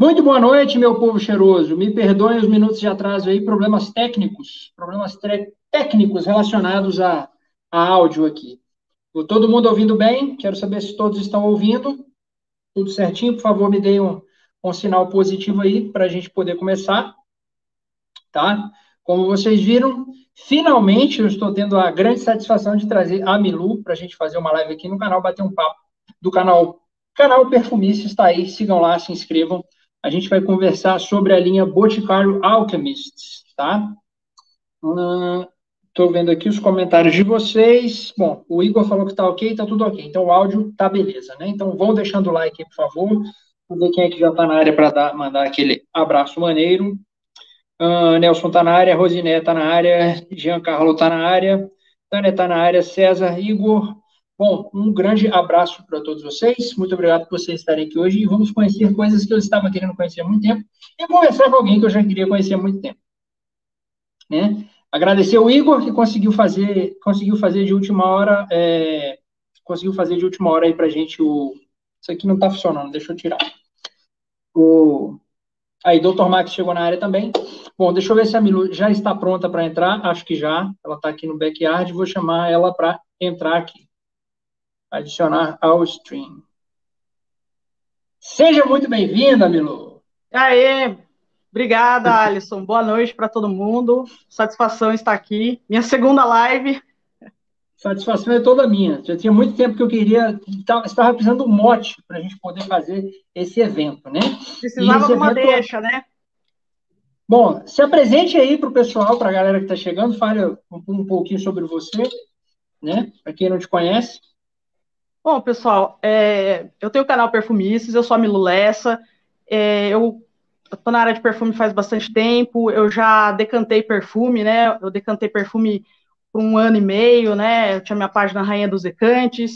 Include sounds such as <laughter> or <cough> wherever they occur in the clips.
Muito boa noite, meu povo cheiroso. Me perdoem os minutos de atraso aí, problemas técnicos, problemas técnicos relacionados a, a áudio aqui. Todo mundo ouvindo bem? Quero saber se todos estão ouvindo. Tudo certinho? Por favor, me deem um, um sinal positivo aí para a gente poder começar. Tá? Como vocês viram, finalmente eu estou tendo a grande satisfação de trazer a Milu para a gente fazer uma live aqui no canal, bater um papo do canal. Canal Perfumista está aí, sigam lá, se inscrevam a gente vai conversar sobre a linha Boticário Alchemists, tá? Estou uh, vendo aqui os comentários de vocês. Bom, o Igor falou que está ok, está tudo ok. Então o áudio tá beleza, né? Então vão deixando o like aí, por favor. Vamos ver quem é que já está na área para mandar aquele abraço maneiro. Uh, Nelson está na área, Rosiné está na área, Giancarlo está na área, Tânia está na área, César, Igor, Bom, um grande abraço para todos vocês. Muito obrigado por vocês estarem aqui hoje e vamos conhecer coisas que eu estava querendo conhecer há muito tempo e conversar com alguém que eu já queria conhecer há muito tempo. Né? Agradecer o Igor que conseguiu fazer, conseguiu fazer de última hora, é, conseguiu fazer de última hora aí para gente o. Isso aqui não está funcionando, deixa eu tirar. O Aí, doutor Max chegou na área também. Bom, deixa eu ver se a Milu já está pronta para entrar. Acho que já. Ela está aqui no backyard. Vou chamar ela para entrar aqui adicionar ao stream. Seja muito bem-vinda, Milu. Aê, obrigada, <laughs> Alisson. Boa noite para todo mundo. Satisfação estar aqui. Minha segunda live. Satisfação é toda minha. Já tinha muito tempo que eu queria, estava precisando de um mote para a gente poder fazer esse evento, né? Precisava de uma evento... deixa, né? Bom, se apresente aí para o pessoal, para a galera que está chegando, fale um, um pouquinho sobre você, né? Para quem não te conhece. Bom, pessoal, é, eu tenho o canal Perfumistas, eu sou a Milu Lessa, é, eu estou na área de perfume faz bastante tempo, eu já decantei perfume, né? Eu decantei perfume por um ano e meio, né? Eu tinha minha página Rainha dos Decantes,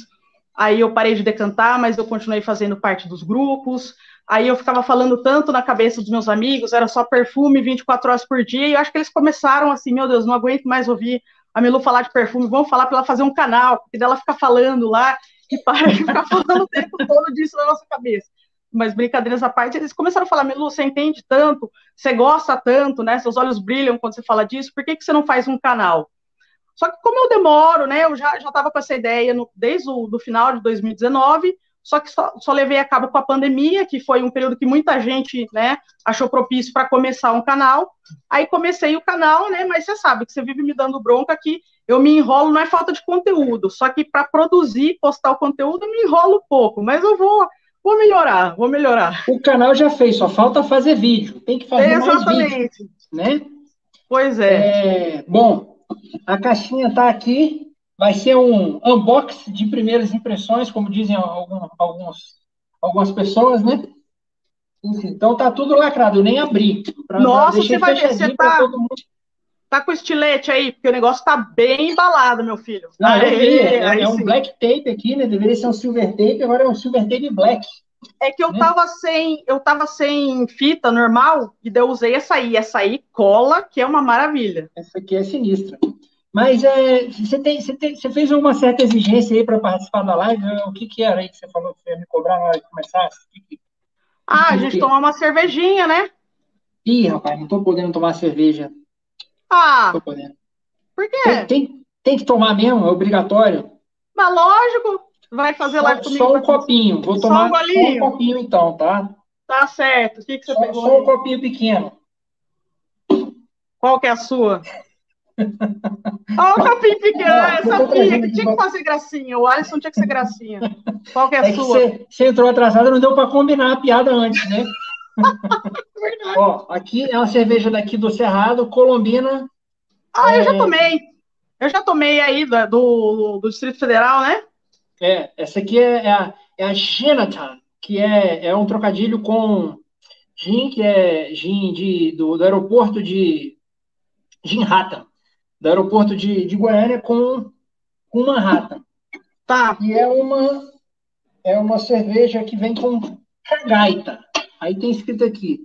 aí eu parei de decantar, mas eu continuei fazendo parte dos grupos. Aí eu ficava falando tanto na cabeça dos meus amigos, era só perfume 24 horas por dia, e eu acho que eles começaram assim, meu Deus, não aguento mais ouvir a Milu falar de perfume, vamos falar para ela fazer um canal, porque dela fica falando lá, e para de ficar falando o tempo todo disso na nossa cabeça. Mas brincadeiras à parte, eles começaram a falar, Melu, você entende tanto, você gosta tanto, né? Seus olhos brilham quando você fala disso, por que, que você não faz um canal? Só que como eu demoro, né? Eu já estava com essa ideia no, desde o do final de 2019, só que só, só, levei a cabo com a pandemia, que foi um período que muita gente, né, achou propício para começar um canal. Aí comecei o canal, né, mas você sabe que você vive me dando bronca que eu me enrolo, não é falta de conteúdo, só que para produzir, postar o conteúdo, eu me enrolo um pouco, mas eu vou, vou melhorar, vou melhorar. O canal já fez, só falta fazer vídeo, tem que fazer Exatamente. mais vídeo, né? Pois é. é bom, a caixinha está aqui, vai ser um unboxing de primeiras impressões, como dizem alguns, algumas pessoas, né? Enfim, então tá tudo lacrado, eu nem abri. Pra, Nossa, você vai ver, você tá... Todo mundo Tá com estilete aí, porque o negócio tá bem embalado, meu filho. Não, eu vi, é, é um black tape aqui, né? Deveria ser um silver tape, agora é um silver tape black. É que eu né? tava sem, eu tava sem fita normal e eu usei essa aí, essa aí cola, que é uma maravilha. Essa aqui é sinistra. Mas é, você, tem, você, tem, você fez uma certa exigência aí para participar da live? O que, que era aí que você falou que você ia me cobrar na hora de começar? Que, ah, a gente tomar uma cervejinha, né? Ih, rapaz, não tô podendo tomar cerveja. Ah! Por quê? Tem, tem, tem, que tomar mesmo, é obrigatório. Mas lógico, vai fazer lá comigo. Só um copinho, vou só tomar um só um copinho então, tá? Tá certo. O que, que você só, pegou? Só um copinho pequeno. Qual que é a sua? Olha o copinho pequeno, ah, sabia que tinha que fazer gracinha. O Alisson tinha que ser gracinha. Qual que é a é sua? Você, você entrou atrasada, não deu para combinar a piada antes, né? <laughs> Ó, aqui é uma cerveja daqui do Cerrado, Colombina. Ah, é... eu já tomei. Eu já tomei aí do, do, do, Distrito Federal, né? É, essa aqui é, é a, é a Genatan, que é, é um trocadilho com gin, que é gin de, do, do aeroporto de Ginhata, do aeroporto de, de Goiânia com, com Manhattan. Tá. E é uma, é uma cerveja que vem com cagaita. Aí tem escrito aqui: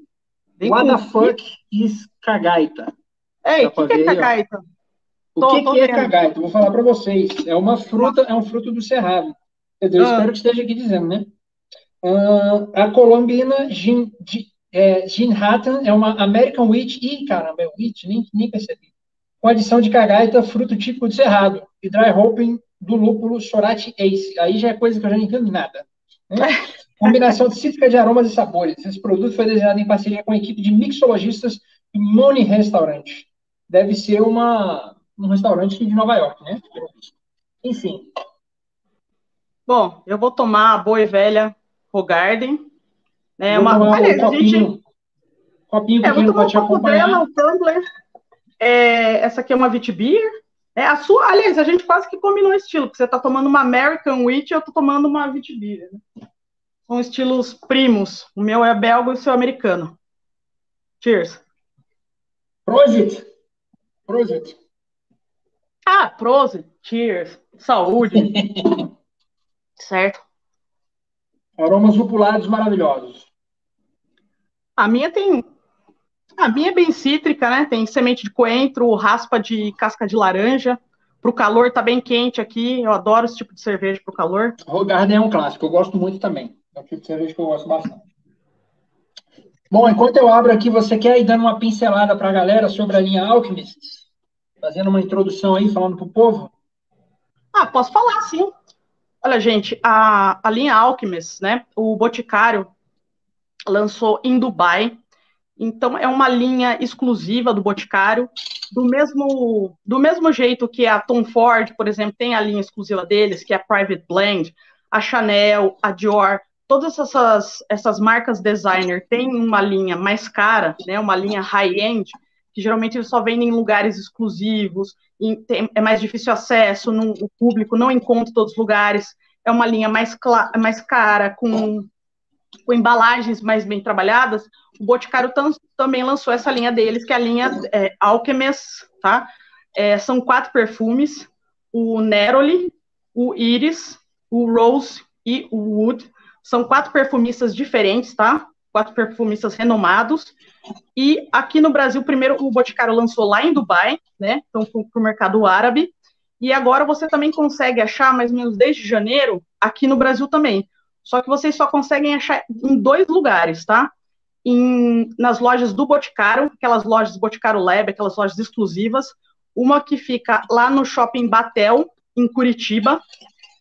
Vem What the fuck is cagaita? Ei, o que, que é cagaita? O que, tô que é cagaita? Vou falar para vocês. É uma fruta, é um fruto do cerrado. Eu ah. espero que esteja aqui dizendo, né? Uh, a colombina gin, é, Gin Hatton é uma American Wheat, ih, caramba, é Wheat, nem, nem percebi. Com adição de cagaita, fruto típico de Cerrado, e dry hopping do lúpulo Sorati Ace. Aí já é coisa que eu já não entendo nada. Né? <laughs> Combinação cítrica de aromas e sabores. Esse produto foi desenhado em parceria com a equipe de mixologistas do Money Restaurant. Deve ser uma, um restaurante de Nova York, né? Enfim. Bom, eu vou tomar a boa e velha Rogarden. Né, uma, aliás, um copinho, gente... copinho é, pequeno para te acompanhar. Dela, o Tumblr. É, essa aqui é uma Vitibir. É a sua, aliás, a gente quase que combinou estilo, porque você está tomando uma American Wheat e eu estou tomando uma Vitibir. Né? São estilos primos. O meu é belga e o seu é americano. Cheers. Prosit. Prosit. Ah, Prosit. Cheers. Saúde. <laughs> certo. Aromas lupulados maravilhosos. A minha tem. A minha é bem cítrica, né? Tem semente de coentro, raspa de casca de laranja. Pro calor tá bem quente aqui. Eu adoro esse tipo de cerveja pro calor. Rogarden é um clássico, eu gosto muito também. É um tipo de cerveja que eu gosto bastante. Bom, enquanto eu abro aqui, você quer ir dando uma pincelada para a galera sobre a linha Alchemist? Fazendo uma introdução aí, falando para o povo? Ah, posso falar, sim. Olha, gente, a, a linha Alchemist, né? O Boticário lançou em Dubai. Então, é uma linha exclusiva do Boticário, do mesmo, do mesmo jeito que a Tom Ford, por exemplo, tem a linha exclusiva deles, que é a Private Blend, a Chanel, a Dior, todas essas, essas marcas designer têm uma linha mais cara, né, uma linha high-end, que geralmente eles só vendem em lugares exclusivos, tem, é mais difícil acesso, não, o público não encontra todos os lugares, é uma linha mais, mais cara, com, com embalagens mais bem trabalhadas. O Boticário tam, também lançou essa linha deles, que é a linha é, Alchemist, tá? É, são quatro perfumes, o Neroli, o Iris, o Rose e o Wood. São quatro perfumistas diferentes, tá? Quatro perfumistas renomados. E aqui no Brasil, primeiro o Boticário lançou lá em Dubai, né? Então, para o mercado árabe. E agora você também consegue achar, mais ou menos desde janeiro, aqui no Brasil também. Só que vocês só conseguem achar em dois lugares, tá? Em, nas lojas do Boticário, aquelas lojas Boticário Lab, aquelas lojas exclusivas. Uma que fica lá no Shopping Batel, em Curitiba,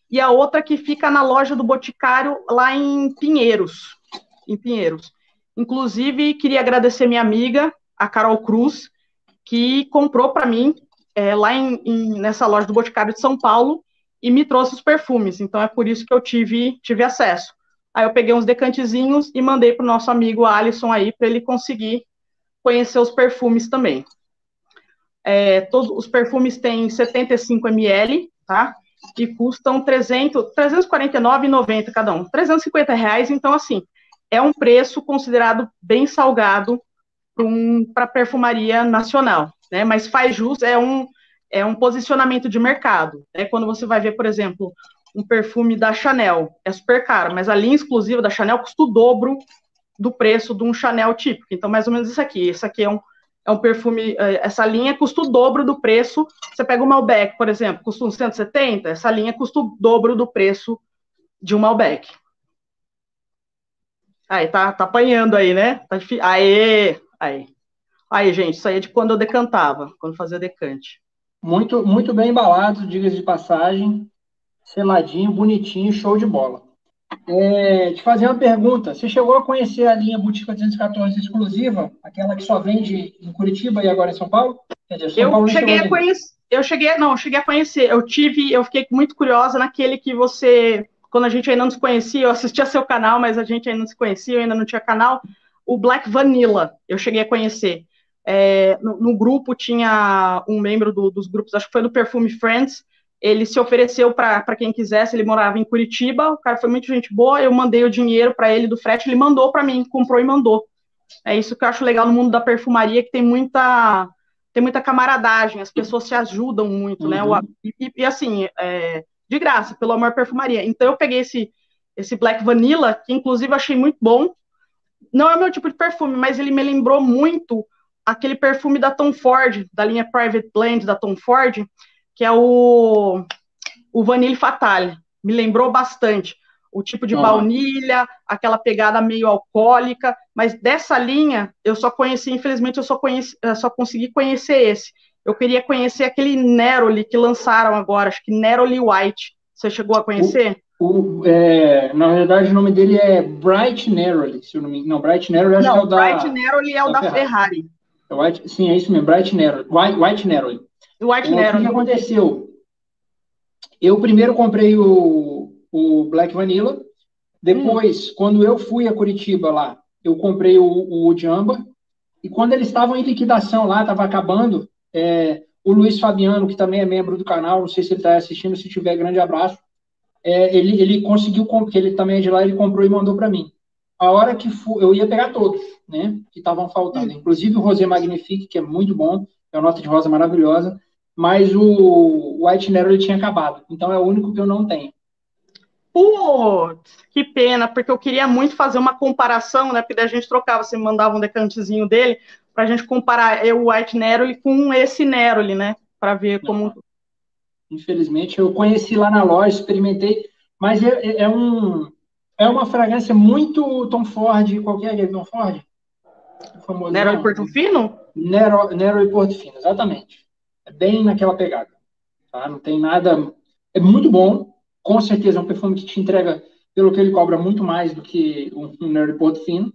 e a outra que fica na loja do Boticário, lá em Pinheiros. Em Pinheiros. Inclusive, queria agradecer minha amiga, a Carol Cruz, que comprou para mim é, lá em, em, nessa loja do Boticário de São Paulo e me trouxe os perfumes. Então é por isso que eu tive, tive acesso. Aí eu peguei uns decantezinhos e mandei para o nosso amigo Alisson aí para ele conseguir conhecer os perfumes também. É, todos os perfumes têm 75 ml, tá? E custam 300, 349,90 cada um, 350 reais. Então assim, é um preço considerado bem salgado para um, perfumaria nacional, né? Mas faz jus, é um, é um posicionamento de mercado. Né? Quando você vai ver, por exemplo, um perfume da Chanel, é super caro, mas a linha exclusiva da Chanel custa o dobro do preço de um Chanel típico. Então, mais ou menos isso aqui. Esse aqui é um, é um perfume, é, essa linha custa o dobro do preço. Você pega o Malbec, por exemplo, custa uns 170, essa linha custa o dobro do preço de um Malbec. Aí, tá, tá apanhando aí, né? Tá difícil. Aê! Aí. Aí, gente, isso aí é de quando eu decantava, quando fazia decante. Muito, muito bem embalado, diga de passagem. Seladinho, bonitinho, show de bola. É, te fazer uma pergunta. Você chegou a conhecer a linha Boutique 414 exclusiva? Aquela que só vende em Curitiba e agora em São Paulo? Dizer, São eu Paulo cheguei a conhecer. Eu cheguei, não, eu cheguei a conhecer. Eu tive, eu fiquei muito curiosa naquele que você quando a gente ainda não se conhecia, eu assistia seu canal, mas a gente ainda não se conhecia, eu ainda não tinha canal, o Black Vanilla, eu cheguei a conhecer. É, no, no, grupo tinha um membro do, dos grupos, acho que foi do Perfume Friends, ele se ofereceu para quem quisesse, ele morava em Curitiba, o cara foi muito gente boa, eu mandei o dinheiro para ele do frete, ele mandou para mim, comprou e mandou. É isso que eu acho legal no mundo da perfumaria, que tem muita tem muita camaradagem, as pessoas se ajudam muito, né? uhum. né? E, e, assim, é, de graça, pelo Amor Perfumaria. Então eu peguei esse, esse Black Vanilla, que inclusive achei muito bom. Não é o meu tipo de perfume, mas ele me lembrou muito aquele perfume da Tom Ford, da linha Private Blend da Tom Ford, que é o, o Vanille Fatale. Me lembrou bastante. o tipo de baunilha, aquela pegada meio alcoólica, mas dessa linha eu só conheci, infelizmente eu só, conheci, eu só consegui conhecer esse. Eu queria conhecer aquele Neroli que lançaram agora, acho que Neroli White. Você chegou a conhecer? O, o, é, na verdade, o nome dele é Bright Neroli, se eu não me engano. Não, Bright Neroli acho não, que é o Bright da. Neroli é o da, da Ferrari. Ferrari. É White, sim, é isso mesmo, Bright Neroli. White, White Neroli. White então, Neroli. O que aconteceu? Eu primeiro comprei o, o Black Vanilla, depois, hum. quando eu fui a Curitiba lá, eu comprei o, o Jamba, e quando eles estavam em liquidação lá, estava acabando, é, o Luiz Fabiano, que também é membro do canal, não sei se ele está assistindo, se tiver, grande abraço. É, ele, ele conseguiu, porque ele também é de lá, ele comprou e mandou para mim. A hora que eu ia pegar todos, né, que estavam faltando. Inclusive o Rosé Magnifique, que é muito bom, é uma nota de rosa maravilhosa, mas o White Nero ele tinha acabado. Então é o único que eu não tenho. Putz, que pena, porque eu queria muito fazer uma comparação, né? Porque a gente trocava, você mandava um decantezinho dele, para a gente comparar o White Neroli com esse Neroli, né? Para ver como. Infelizmente, eu conheci lá na loja, experimentei, mas é, é um, é uma fragrância muito Tom Ford, qualquer é Tom Ford. Famoso, Nero e Portofino? Nero, Nero e Portofino, exatamente. É bem naquela pegada. Tá? Não tem nada. É muito bom, com certeza é um perfume que te entrega, pelo que ele cobra, muito mais do que um, um Nero e Portofino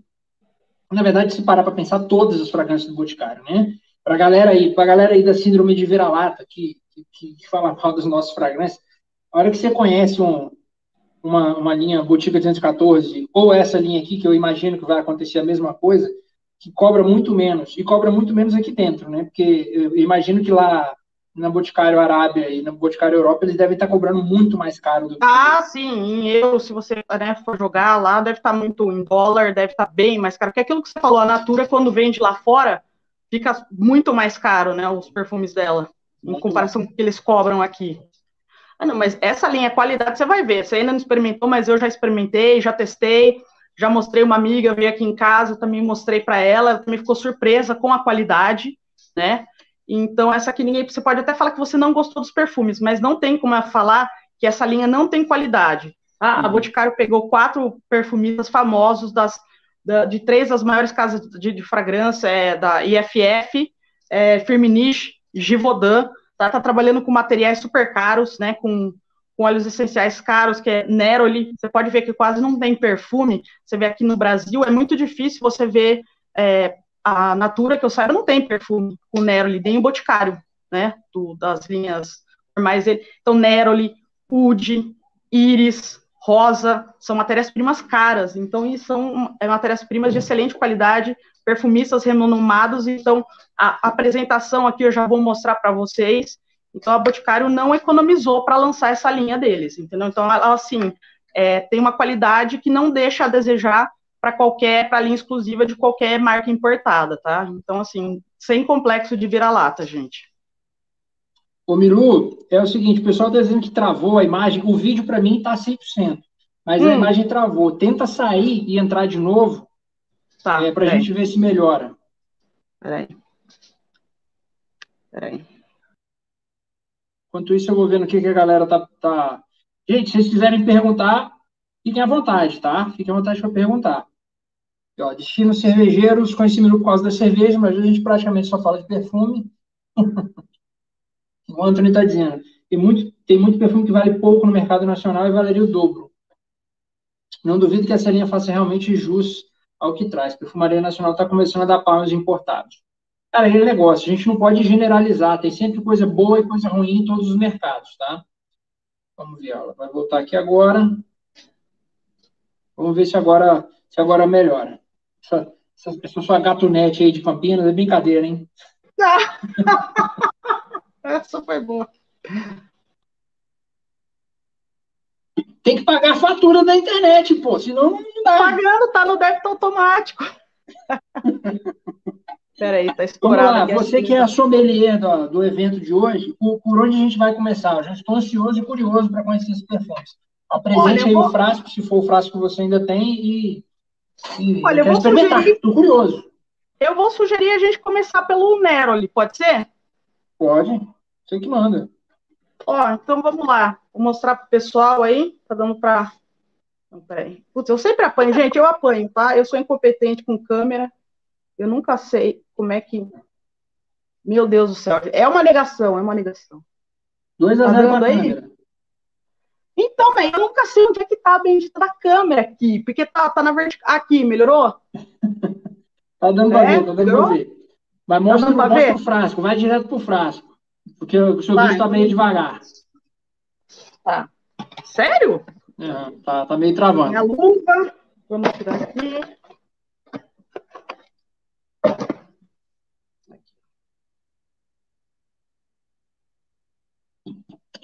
na verdade, se parar para pensar, todas as fragrâncias do Boticário, né? Para galera aí, para galera aí da síndrome de vira-lata, que, que, que, fala mal das nossas fragrâncias, a hora que você conhece um, uma, uma linha Botica 214, ou essa linha aqui, que eu imagino que vai acontecer a mesma coisa, que cobra muito menos, e cobra muito menos aqui dentro, né? Porque eu imagino que lá na Boticário Arábia e na Boticário Europa, eles devem estar cobrando muito mais caro do que. Ah, sim, em euro, se você né, for jogar lá, deve estar muito, em dólar, deve estar bem mais caro. Porque aquilo que você falou, a Natura, quando vende lá fora, fica muito mais caro, né, os perfumes dela, em comparação com o que eles cobram aqui. Ah, não, mas essa linha qualidade você vai ver. Você ainda não experimentou, mas eu já experimentei, já testei, já mostrei uma amiga, veio aqui em casa, também mostrei para ela, também ficou surpresa com a qualidade, né? Então, essa aqui ninguém. Você pode até falar que você não gostou dos perfumes, mas não tem como falar que essa linha não tem qualidade. Ah, uhum. A Boticário pegou quatro perfumistas famosos das, da, de três das maiores casas de, de fragrância, é, da IFF, é, Firmenich, Givaudan, tá, tá trabalhando com materiais super caros, né, com, com óleos essenciais caros, que é Neroli, você pode ver que quase não tem perfume, você vê aqui no Brasil, é muito difícil você ver é, a Natura, que eu saiba, não tem perfume com Neroli, nem o Boticário, né, do, das linhas normais dele. Então, Neroli, Ude, Iris, Rosa, são matérias-primas caras, então, são é, matérias-primas de excelente qualidade, perfumistas renomados, então, a apresentação aqui eu já vou mostrar para vocês, então, a Boticário não economizou para lançar essa linha deles, entendeu? Então, ela, assim, é, tem uma qualidade que não deixa a desejar para qualquer, para linha exclusiva de qualquer marca importada, tá? Então, assim, sem complexo de vira-lata, gente. Ô, Miru, é o seguinte, o pessoal está dizendo que travou a imagem, o vídeo para mim está 100%, mas hum. a imagem travou. Tenta sair e entrar de novo, tá, é, para a gente ver se melhora. Peraí. Peraí. Enquanto isso, eu vou vendo o que, que a galera tá, tá... Gente, se vocês quiserem perguntar, fiquem à vontade, tá? Fiquem à vontade para perguntar. Ó, destinos cervejeiros, conhecido por causa da cerveja, mas a gente praticamente só fala de perfume. <laughs> o Anthony está dizendo. Tem muito, tem muito perfume que vale pouco no mercado nacional e valeria o dobro. Não duvido que essa linha faça realmente jus ao que traz. Perfumaria Nacional está começando a dar palmas importados. Cara, aquele negócio, a gente não pode generalizar, tem sempre coisa boa e coisa ruim em todos os mercados, tá? Vamos ver, ela vai voltar aqui agora. Vamos ver se agora, se agora melhora. Essa, essa, essa sua gatunete aí de Campinas é brincadeira, hein? <laughs> essa foi boa. Tem que pagar a fatura da internet, pô, senão não dá. Pagando, tá no débito automático. <laughs> Peraí, tá estourado. Vamos lá, você que é a sommelier do, do evento de hoje, por, por, onde a gente vai começar? Eu já estou ansioso e curioso para conhecer esse perfumes. Apresente Olha, aí vou... o frasco, se for o frasco que você ainda tem, e e Olha, eu vou sugerir. Tô curioso. Eu vou sugerir a gente começar pelo Neroli, pode ser? Pode. Você que manda. Ó, então vamos lá. Vou mostrar pro pessoal aí. Tá dando para peraí. Putz, eu sempre apanho, gente, eu apanho, tá? Eu sou incompetente com câmera. Eu nunca sei como é que. Meu Deus do céu. É uma negação, é uma negação. 2 a 0 tá aí? Então, mas eu nunca sei onde é que tá a bendita da câmera aqui, porque tá, tá na vertical. Aqui, melhorou? <laughs> tá dando pra é, ver, tá dando pra ver. Mas mostra, tá mostra o frasco, vai direto pro frasco. Porque o seu vídeo tá meio devagar. Tá. Sério? É, tá, tá meio travando. Minha luva. Vamos tirar aqui.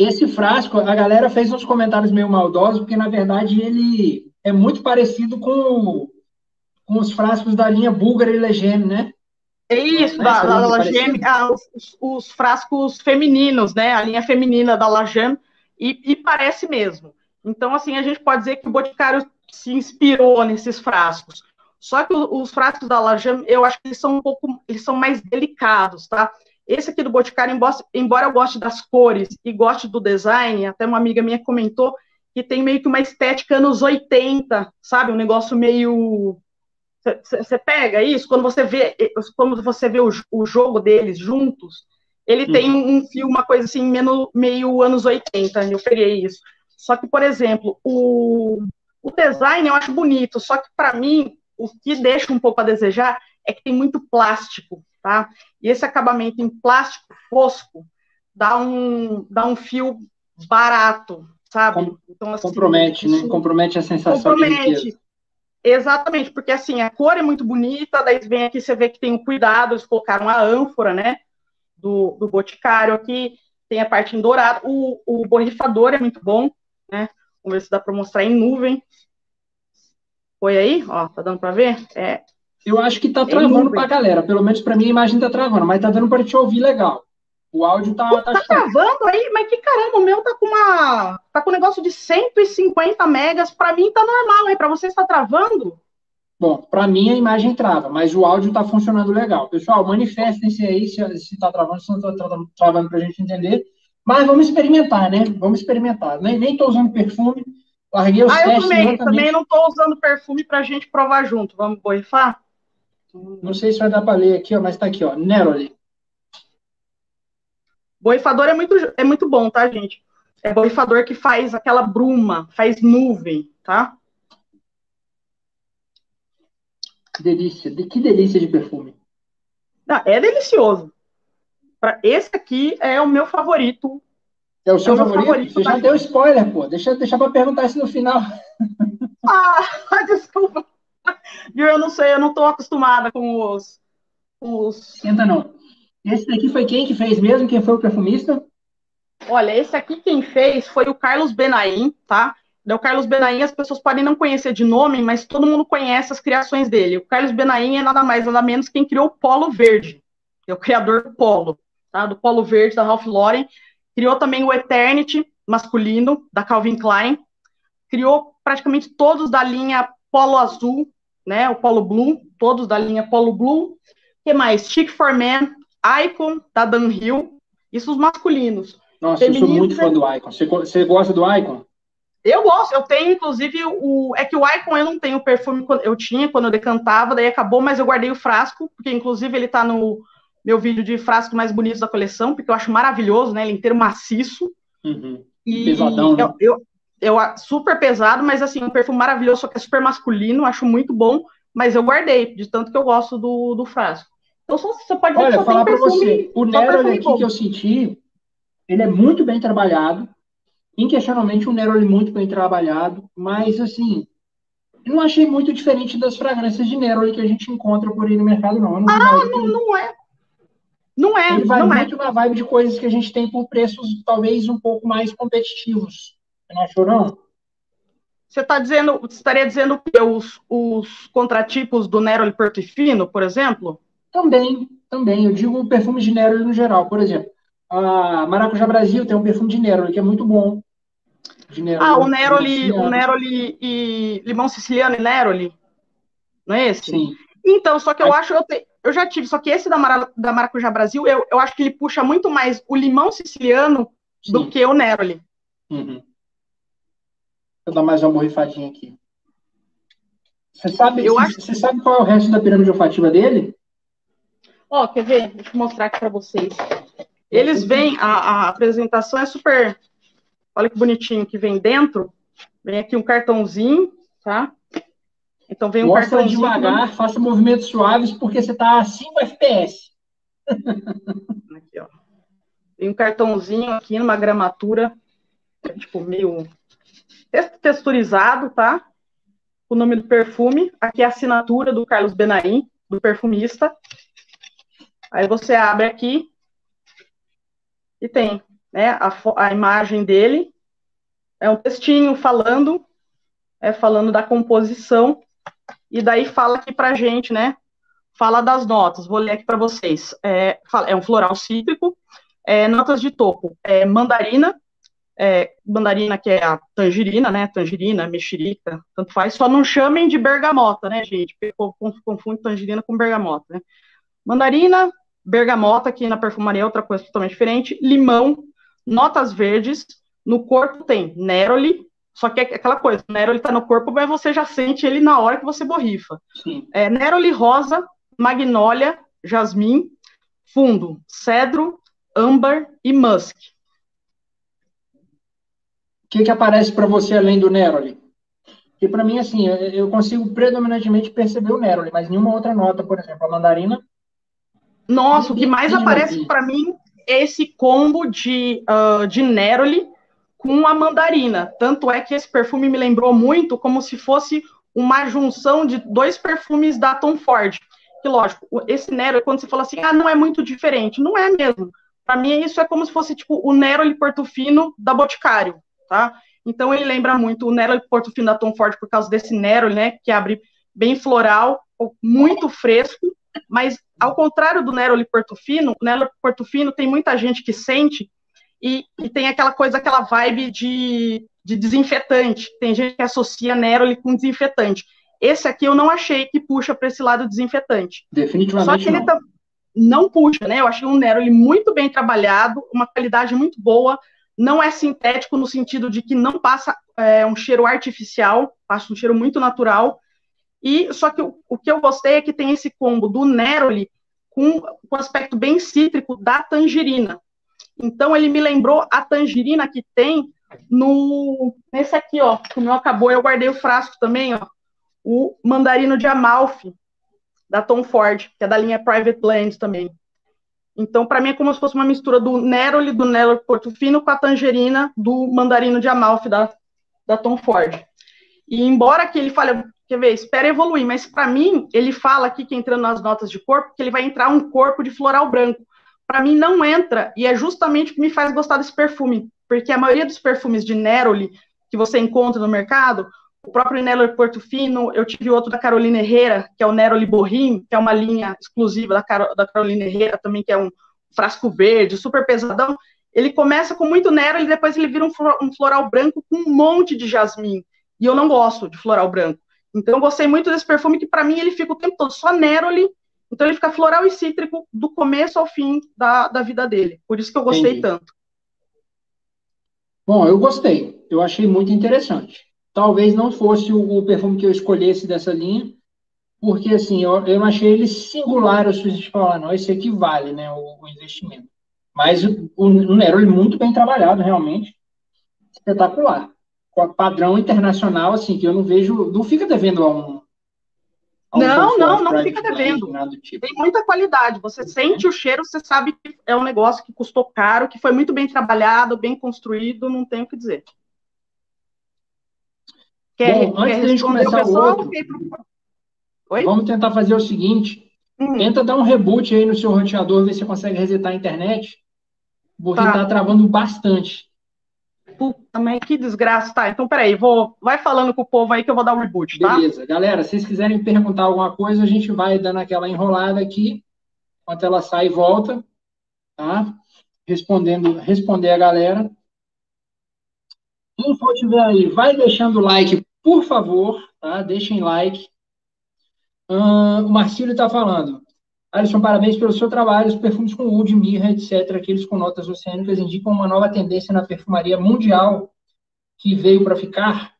Esse frasco, a galera fez uns comentários meio maldosos, porque na verdade ele é muito parecido com, com os frascos da linha búlgara e legeme, né? É isso, é da, da Lagem, ah, os, os, frascos femininos, né? A linha feminina da Lagem, e, e, parece mesmo. Então, assim, a gente pode dizer que o Boticário se inspirou nesses frascos. Só que os frascos da Lagem, eu acho que eles são um pouco, eles são mais delicados, tá? Esse aqui do Boticário, embora eu goste das cores e goste do design, até uma amiga minha comentou que tem meio que uma estética anos 80, sabe? Um negócio meio. Você pega isso, quando você vê, quando você vê o, o jogo deles juntos, ele hum. tem um fio, uma coisa assim, meio, meio anos 80, eu peguei isso. Só que, por exemplo, o, o design eu acho bonito, só que para mim, o que deixa um pouco a desejar é que tem muito plástico tá? E esse acabamento em plástico fosco dá um, dá um fio barato, sabe? Então, assim, compromete, né? Compromete a sensação compromete. de Exatamente, porque assim, a cor é muito bonita, daí vem aqui, você vê que tem o um cuidado, eles colocaram a ânfora, né, do, do boticário aqui, tem a parte em dourado, o, o borrifador é muito bom, né, vamos ver se dá para mostrar em nuvem, foi aí, ó, tá dando para ver? É, eu acho que tá travando pra galera. Pelo menos pra mim a imagem tá travando, mas tá dando pra te ouvir legal. O áudio tá. Tá, tá travando aí? Mas que caramba, o meu tá com uma. Tá com um negócio de 150 megas. Pra mim tá normal, aí. Pra você está travando? Bom, para mim a imagem trava, mas o áudio está funcionando legal. Pessoal, manifestem-se aí se está travando, se não está travando para a gente entender. Mas vamos experimentar, né? Vamos experimentar. Nem estou usando perfume, larguei os ah, testes. Ah, eu também, também não estou usando perfume para a gente provar junto. Vamos borrifar? Não sei se vai dar para ler aqui, ó, mas está aqui, ó, Neroli. Borrifador é muito, é muito bom, tá, gente? É borrifador que faz aquela bruma, faz nuvem, tá? Que delícia, que delícia de perfume. Não, é delicioso. Pra, esse aqui é o meu favorito. É o seu é o favorito? favorito? Você já deu spoiler, pô. Deixa, deixa para perguntar isso no final. Ah, <laughs> desculpa. Eu não sei, eu não estou acostumada com os, com os. Senta não. Esse daqui foi quem que fez mesmo? Quem foi o perfumista? Olha, esse aqui quem fez foi o Carlos Benaim, tá? O Carlos Benaim, as pessoas podem não conhecer de nome, mas todo mundo conhece as criações dele. O Carlos Benaim é nada mais, nada menos quem criou o Polo Verde, é o criador do Polo, tá? Do Polo Verde da Ralph Lauren. Criou também o Eternity masculino da Calvin Klein. Criou praticamente todos da linha Polo Azul, né? O Polo Blue, todos da linha Polo Blue. O que mais? Chic for Men, Icon, da Dan Hill. Isso os masculinos. Nossa, Femininos, eu sou muito fã do Icon. Você, você gosta do Icon? Eu gosto, eu tenho, inclusive, o. É que o Icon eu não tenho perfume, eu tinha quando eu decantava, daí acabou, mas eu guardei o frasco, porque inclusive ele tá no meu vídeo de frasco mais bonitos da coleção, porque eu acho maravilhoso, né? Ele inteiro maciço. Uhum. E Pesadão, né? eu, eu, eu super pesado, mas assim, um perfume maravilhoso, só que é super masculino, acho muito bom, mas eu guardei, de tanto que eu gosto do, do frasco. Então só, você pode Olha, só falar para você, o Neroli aqui bom. que eu senti, ele é muito bem trabalhado, inquestionavelmente um Neroli muito bem trabalhado, mas assim, eu não achei muito diferente das fragrâncias de Neroli que a gente encontra por aí no mercado, não. não ah, não, não é. Não é. Ele vai não é. muito é. na vibe de coisas que a gente tem por preços talvez um pouco mais competitivos. Você não achou, não? Você está dizendo, você estaria dizendo que os, os contratipos do Neroli Fino, por exemplo? Também, também. Eu digo perfume de Neroli no geral. Por exemplo, a Maracujá Brasil tem um perfume de Neroli que é muito bom. Neroli, ah, o Neroli, o Neroli e limão siciliano e Neroli, não é esse? Sim. Então, só que eu acho, eu, te, eu já tive, só que esse da, Mara, da Maracujá Brasil, eu, eu acho que ele puxa muito mais o limão siciliano Sim. do que o Neroli. Uhum. Vou dar mais uma borrifadinha aqui. Você sabe, eu acho... você sabe qual é o resto da pirâmide olfativa dele? Ó, oh, quer ver? Deixa eu mostrar aqui para vocês. Eles vêm, a, a, apresentação é super. Olha que bonitinho que vem dentro. Vem aqui um cartãozinho, tá? Então vem um Mostra cartãozinho. devagar, faça movimentos suaves, porque você está a 5 FPS. Aqui, ó. Tem um cartãozinho aqui numa gramatura, tipo, meio texturizado, tá? O nome do perfume. Aqui é a assinatura do Carlos Benaim, do perfumista. Aí você abre aqui e tem né, a, a imagem dele. É um textinho falando, é, falando da composição. E daí fala aqui pra gente, né? Fala das notas. Vou ler aqui para vocês. É, é um floral cítrico. É, notas de topo. É, mandarina, é, mandarina, que é a tangerina, né? Tangerina, mexerica, tanto faz. Só não chamem de bergamota, né, gente? Porque confunde tangerina com bergamota, né? Mandarina, bergamota, que na perfumaria é outra coisa totalmente diferente. Limão, notas verdes. No corpo tem neroli, só que é aquela coisa, neroli tá no corpo, mas você já sente ele na hora que você borrifa. Sim. É, neroli rosa, magnólia, jasmim, fundo, cedro, âmbar e musk que, que aparece para você além do Neroli? Porque para mim, assim, eu consigo predominantemente perceber o Neroli, mas nenhuma outra nota, por exemplo, a mandarina. Nossa, o que mais aparece para mim é esse combo de, uh, de Neroli com a mandarina. Tanto é que esse perfume me lembrou muito como se fosse uma junção de dois perfumes da Tom Ford. Que lógico, esse Neroli, quando você fala assim, ah, não é muito diferente, não é mesmo. Para mim, isso é como se fosse tipo o Neroli Portofino da Boticário tá? Então ele lembra muito o Nero Portofino da Tom Ford por causa desse Nero, né, que abre bem floral, muito fresco, mas ao contrário do Nero Portofino, o Nero Portofino tem muita gente que sente e, e, tem aquela coisa, aquela vibe de, de desinfetante. Tem gente que associa Neroli com desinfetante. Esse aqui eu não achei que puxa para esse lado desinfetante. Definitivamente Só que ele não. não puxa, né? Eu achei um Neroli muito bem trabalhado, uma qualidade muito boa, não é sintético no sentido de que não passa é, um cheiro artificial, passa um cheiro muito natural. E só que o, o que eu gostei é que tem esse combo do Neroli com o aspecto bem cítrico da tangerina. Então ele me lembrou a tangerina que tem no nesse aqui, ó, que o meu acabou, eu guardei o frasco também, ó, o mandarino de Amalfi da Tom Ford, que é da linha Private Blend também. Então, para mim, é como se fosse uma mistura do Neroli, do Neroli Portofino, com a tangerina do mandarino de Amalfi da, da Tom Ford. E embora que ele fale, quer ver, espera evoluir, mas para mim, ele fala aqui que entrando nas notas de corpo, que ele vai entrar um corpo de floral branco. Para mim, não entra, e é justamente o que me faz gostar desse perfume, porque a maioria dos perfumes de Neroli que você encontra no mercado, o próprio Neroli Portofino, eu tive outro da Carolina Herrera, que é o Neroli Borrim, que é uma linha exclusiva da, Car da Carolina Herrera, também que é um frasco verde, super pesadão. Ele começa com muito Neroli, depois ele vira um, um floral branco com um monte de jasmim. E eu não gosto de floral branco. Então eu gostei muito desse perfume, que para mim ele fica o tempo todo só Neroli, então ele fica floral e cítrico do começo ao fim da, da vida dele. Por isso que eu gostei Entendi. tanto. Bom, eu gostei. Eu achei muito interessante talvez não fosse o, o, perfume que eu escolhesse dessa linha, porque assim, eu, eu não achei ele singular o suficiente de falar, não, esse aqui vale, né, o, o investimento. Mas o, o, ele muito bem trabalhado, realmente, espetacular. Com padrão internacional, assim, que eu não vejo, não fica devendo a um, não, não, não fica devendo. Tipo. Tem muita qualidade. Você sente o cheiro, você sabe que é um negócio que custou caro, que foi muito bem trabalhado, bem construído, não tenho o que dizer. Quer, Bom, antes de a gente começar o outro, Oi? vamos tentar fazer o seguinte. Hum. Tenta dar um reboot aí no seu roteador, ver se você consegue resetar a internet, porque tá, tá travando bastante. Puta, mas que desgraça. Tá, então peraí, vou, vai falando com o povo aí que eu vou dar um reboot, tá? Beleza. Galera, se vocês quiserem perguntar alguma coisa, a gente vai dando aquela enrolada aqui, enquanto ela sai e volta, tá? Respondendo, responder a galera. Quem for tiver aí, vai deixando o like, por favor, tá? deixem like. Uh, o Marcílio está falando. Alisson, parabéns pelo seu trabalho. Os perfumes com oud, mirra, etc., aqueles com notas oceânicas, indicam uma nova tendência na perfumaria mundial que veio para ficar.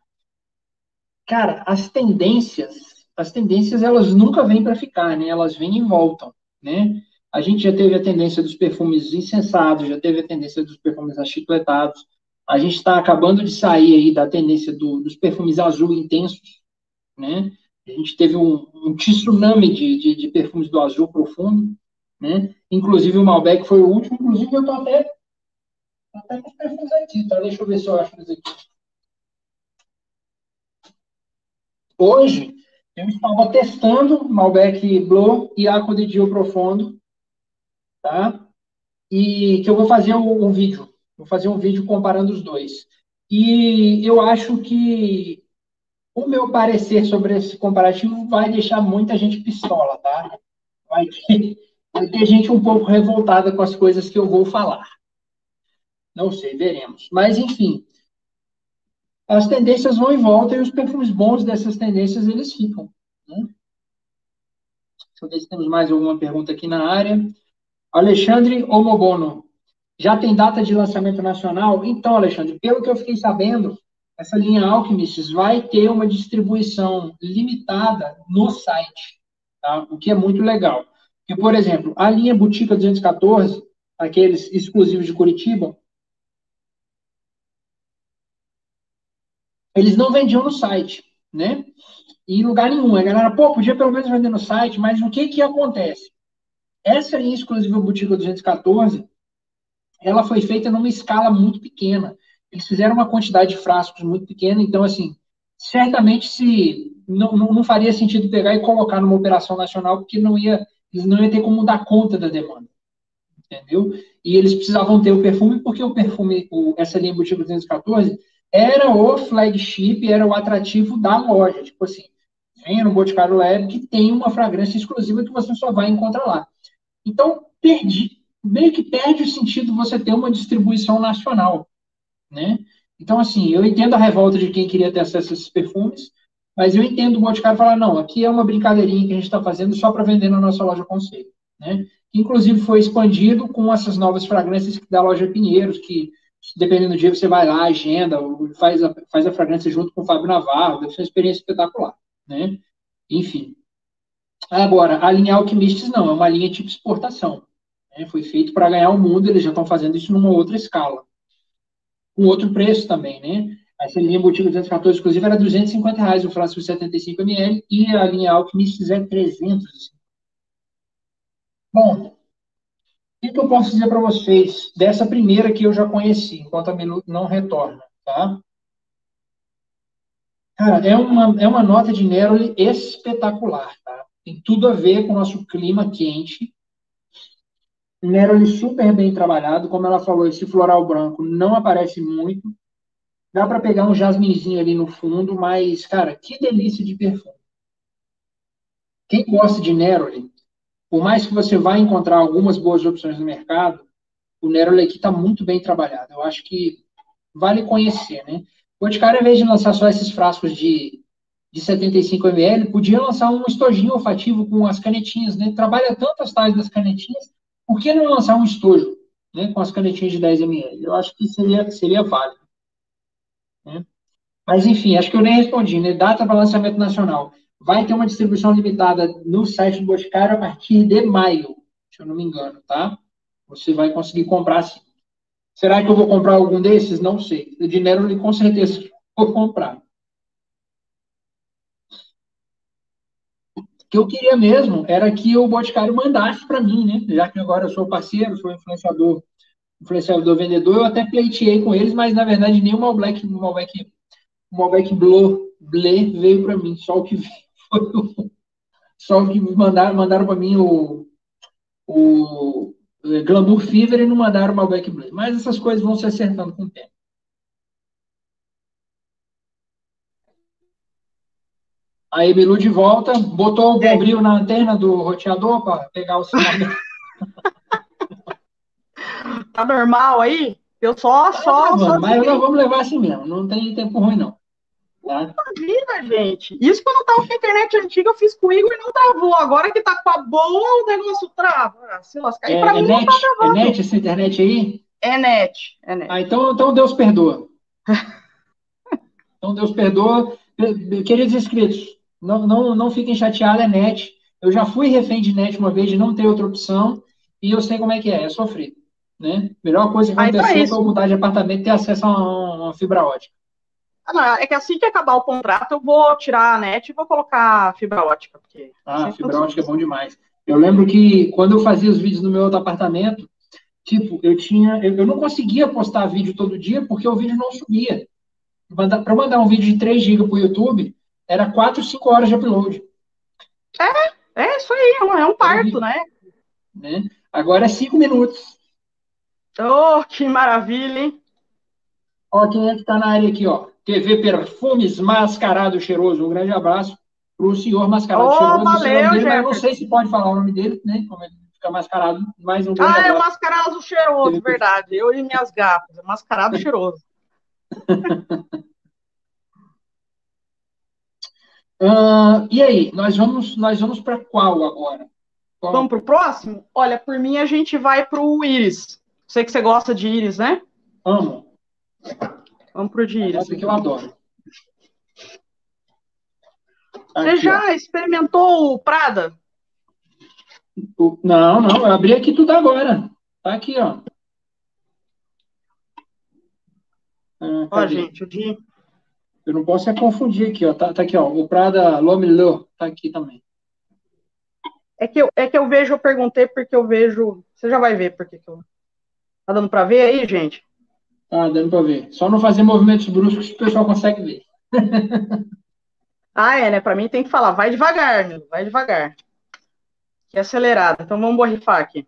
Cara, as tendências, as tendências elas nunca vêm para ficar, né? Elas vêm e voltam, né? A gente já teve a tendência dos perfumes insensados, já teve a tendência dos perfumes achicletados. A gente está acabando de sair aí da tendência do, dos perfumes azul intensos, né? A gente teve um, um tsunami de, de, de, perfumes do azul profundo, né? Inclusive o Malbec foi o último. Inclusive eu tô até, até com os perfumes aqui, tá? Deixa eu ver se eu acho eles aqui. Hoje eu estava testando Malbec Blue e Aqua de Profundo, tá? E que eu vou fazer um, um vídeo, vou fazer um vídeo comparando os dois. E eu acho que o meu parecer sobre esse comparativo vai deixar muita gente pistola, tá? Vai ter, vai ter gente um pouco revoltada com as coisas que eu vou falar. Não sei, veremos. Mas, enfim, as tendências vão e voltam e os perfumes bons dessas tendências, eles ficam. Né? Deixa eu ver se temos mais alguma pergunta aqui na área. Alexandre Omobono, já tem data de lançamento nacional? Então, Alexandre, pelo que eu fiquei sabendo, essa linha Alchemists vai ter uma distribuição limitada no site, tá? o que é muito legal. Porque, por exemplo, a linha Botica 214, aqueles exclusivos de Curitiba, eles não vendiam no site, né? Em lugar nenhum. A galera, pô, podia pelo menos vender no site, mas o que que acontece? Essa linha exclusiva Botica 214, ela foi feita numa escala muito pequena. Eles fizeram uma quantidade de frascos muito pequena, então, assim, certamente se não, não, não faria sentido pegar e colocar numa operação nacional, porque não ia, eles não iam ter como dar conta da demanda. Entendeu? E eles precisavam ter o perfume, porque o perfume, o, essa linha Botica 214, era o flagship, era o atrativo da loja. Tipo assim, venha no Boticário Lab que tem uma fragrância exclusiva que você só vai encontrar lá. Então, perdi, meio que perde o sentido você ter uma distribuição nacional, né? Então, assim, eu entendo a revolta de quem queria ter acesso a esses perfumes, mas eu entendo o Boticário falar, não, aqui é uma brincadeirinha que a gente está fazendo só para vender na nossa loja Conceito, né? Inclusive foi expandido com essas novas fragrâncias da loja Pinheiros, que dependendo do dia você vai lá, agenda, faz a, faz a fragrância junto com o Fábio Navarro, deve ser uma experiência espetacular, né? Enfim, Agora, a linha Alquimistes não, é uma linha tipo exportação. Né? Foi feito para ganhar o mundo, eles já estão fazendo isso numa outra escala. Com outro preço também, né? Essa linha Botiga 214, inclusive, era 250 reais o frasco de 75 ml e a linha Alquimistes é 300. Bom, o que eu posso dizer para vocês dessa primeira que eu já conheci, enquanto a Melu não retorna, tá? Cara, é uma, é uma nota de Neroli espetacular, tá? Tem tudo a ver com o nosso clima quente. Neroli super bem trabalhado, como ela falou, esse floral branco não aparece muito. Dá para pegar um jasminzinho ali no fundo, mas, cara, que delícia de perfume. Quem gosta de Neroli, por mais que você vá encontrar algumas boas opções no mercado, o Neroli aqui está muito bem trabalhado. Eu acho que vale conhecer, né? O Boticário, ao invés de lançar só esses frascos de de 75 ml, podia lançar um estojinho olfativo com as canetinhas, né? Trabalha tanto as tais das canetinhas, por que não lançar um estojo, né? Com as canetinhas de 10 ml? Eu acho que seria, seria válido. Né? Mas, enfim, acho que eu nem respondi, né? Data para lançamento nacional. Vai ter uma distribuição limitada no site do Boticário a partir de maio, se eu não me engano, tá? Você vai conseguir comprar sim. Será que eu vou comprar algum desses? Não sei. O dinheiro, com certeza, <laughs> vou comprar. Que eu queria mesmo era que o Boticário mandasse para mim, né? Já que agora eu sou parceiro, sou influenciador, influenciador vendedor, eu até pleiteei com eles, mas na verdade o Malbec, Malbec, Malbec Bleu, Bleu veio para mim, só o que <laughs> foi o, só o que mandaram, mandaram para mim o, o Glamour Fever e não mandaram o Malbec Bleu. Mas essas coisas vão se acertando com o tempo. Aí Bilu de volta, botou o bombril na antena do roteador para pegar o sinal. <laughs> tá normal aí? Eu só, tá só, só Mas nós vamos levar assim mesmo, não tem tempo ruim, não. Tá? Imagina, gente. Isso quando eu tava com a internet antiga, eu fiz com o Igor e não travou. Agora que tá com a boa, o negócio trava. Ah, se lascar. É, pra é mim net, tá é net essa internet aí? É net, é net. Ah, então, então Deus perdoa. <laughs> então Deus perdoa. Queridos inscritos, Não, não, não fiquem chateados, é net. Eu já fui refém de net uma vez, de não ter outra opção, e eu sei como é que é, é sofrido. Né? Melhor coisa que aconteceu foi eu mudar de apartamento e ter acesso a uma, uma fibra ótica. Ah, não, é que assim que acabar o contrato, eu vou tirar a net e vou colocar fibra ótica. Porque ah, fibra ótica é bom demais. Eu lembro que quando eu fazia os vídeos no meu outro apartamento, tipo, eu tinha. Eu, eu não conseguia postar vídeo todo dia porque o vídeo não subia. Para mandar um vídeo de 3 GB para o YouTube, era 4, 5 horas de upload. É, é isso aí, é um parto, né? né? Agora é 5 minutos. Oh, que maravilha, hein? Ó, quem é que tá na área aqui, ó? TV Perfumes Mascarado Cheiroso. Um grande abraço para o senhor Mascarado oh, Cheiroso. Valeu, dele, eu não sei se pode falar o nome dele, né? Como ele fica mascarado, mais um grande Ah, é Mascarado Cheiroso, TV verdade. Eu e minhas gatas. É mascarado Cheiroso. <laughs> uh, e aí, nós vamos, nós vamos para qual agora? Qual? Vamos para o próximo? Olha, por mim a gente vai para o Iris. Sei que você gosta de Iris, né? Amo. Vamos pro de Iris. que eu adoro. Você aqui, já ó. experimentou o Prada? Não, não, eu abri aqui tudo agora. Tá aqui, ó. Ah, ó, gente, o de... Eu não posso é confundir aqui, ó. Tá, tá aqui, ó. O Prada Lomelo tá aqui também. É que, eu, é que eu vejo, eu perguntei porque eu vejo. Você já vai ver porque que eu. Tá dando para ver aí, gente? Tá dando para ver. Só não fazer movimentos bruscos que o pessoal consegue ver. <laughs> ah, é, né? Para mim tem que falar, vai devagar, meu, vai devagar. Que é acelerado. Então vamos borrifar aqui.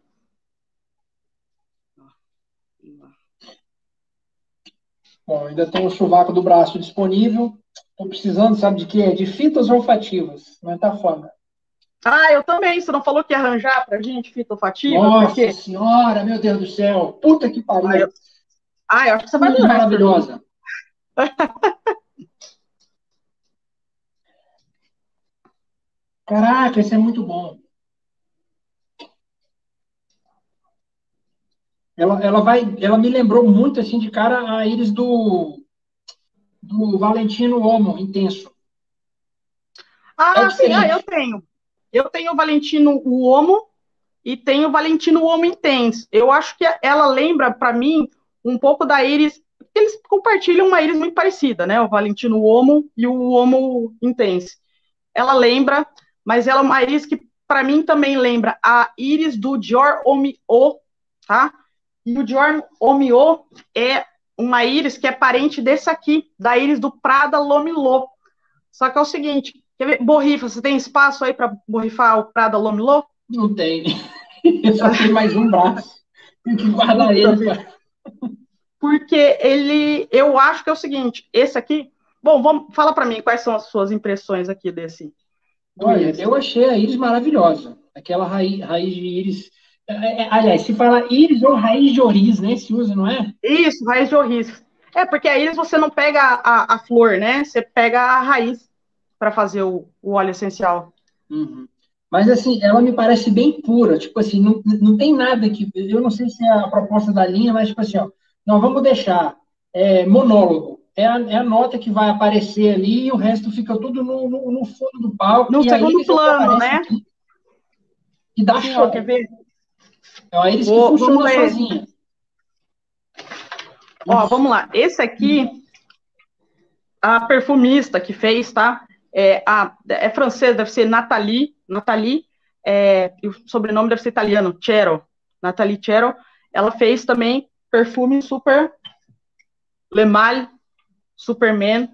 Bom, ainda tem o sovaco do braço disponível. Estou precisando, sabe de quê? De fitas olfativas. Não tá fome. Ah, eu também. Você não falou que ia arranjar pra gente fita olfativa? Nossa porque... senhora, meu Deus do céu. Puta que pariu. Ah, eu... ah, eu acho que você vai Muito maravilhosa. <laughs> Caraca, esse é muito bom. Ela, ela vai, ela me lembrou muito assim de cara a íris do do Valentino Homo intenso. Ah, é sim, ah, eu tenho. Eu tenho o Valentino Uomo e tenho o Valentino Uomo Intense. Eu acho que ela lembra, para mim, um pouco da Iris. Eles compartilham uma Iris muito parecida, né? O Valentino Uomo e o Uomo Intense. Ela lembra, mas ela é uma Iris que, para mim, também lembra a Iris do Dior Homme O, tá? E o Dior Homme O é uma íris que é parente desse aqui, da íris do Prada Lomilô. Só que é o seguinte, Quer ver? Borrifa, você tem espaço aí para borrifar o Prada Lomilô? Não tem. <laughs> Eu só tenho mais um braço. Tem que guardar ele. Porque ele, eu acho que é o seguinte, esse aqui. Bom, vamos, fala para mim quais são as suas impressões aqui desse. Olha, eu achei a íris maravilhosa. Aquela raiz, raiz de íris. É, é, aliás, se fala íris ou raiz de oriz, né? Se usa, não é? Isso, raiz de oriz. É, porque a íris você não pega a, a flor, né? Você pega a raiz para fazer o, o, óleo essencial. Uhum. Mas, assim, ela me parece bem pura. Tipo assim, não, não tem nada que. Eu não sei se é a proposta da linha, mas, tipo assim, ó, não, vamos deixar é, monólogo. É a, é a, nota que vai aparecer ali e o resto fica tudo no, no, no fundo do palco. No segundo plano, né? Aqui, e dá Sim, show. Quer ver? Então, é eles que funcionam sozinha. Ó, vamos lá. Esse aqui, a perfumista que fez, tá? é, a, é francesa, deve ser Nathalie, Nathalie, é, o sobrenome deve ser italiano, Cero, Nathalie Cero, ela fez também perfume super Le Mal, Superman,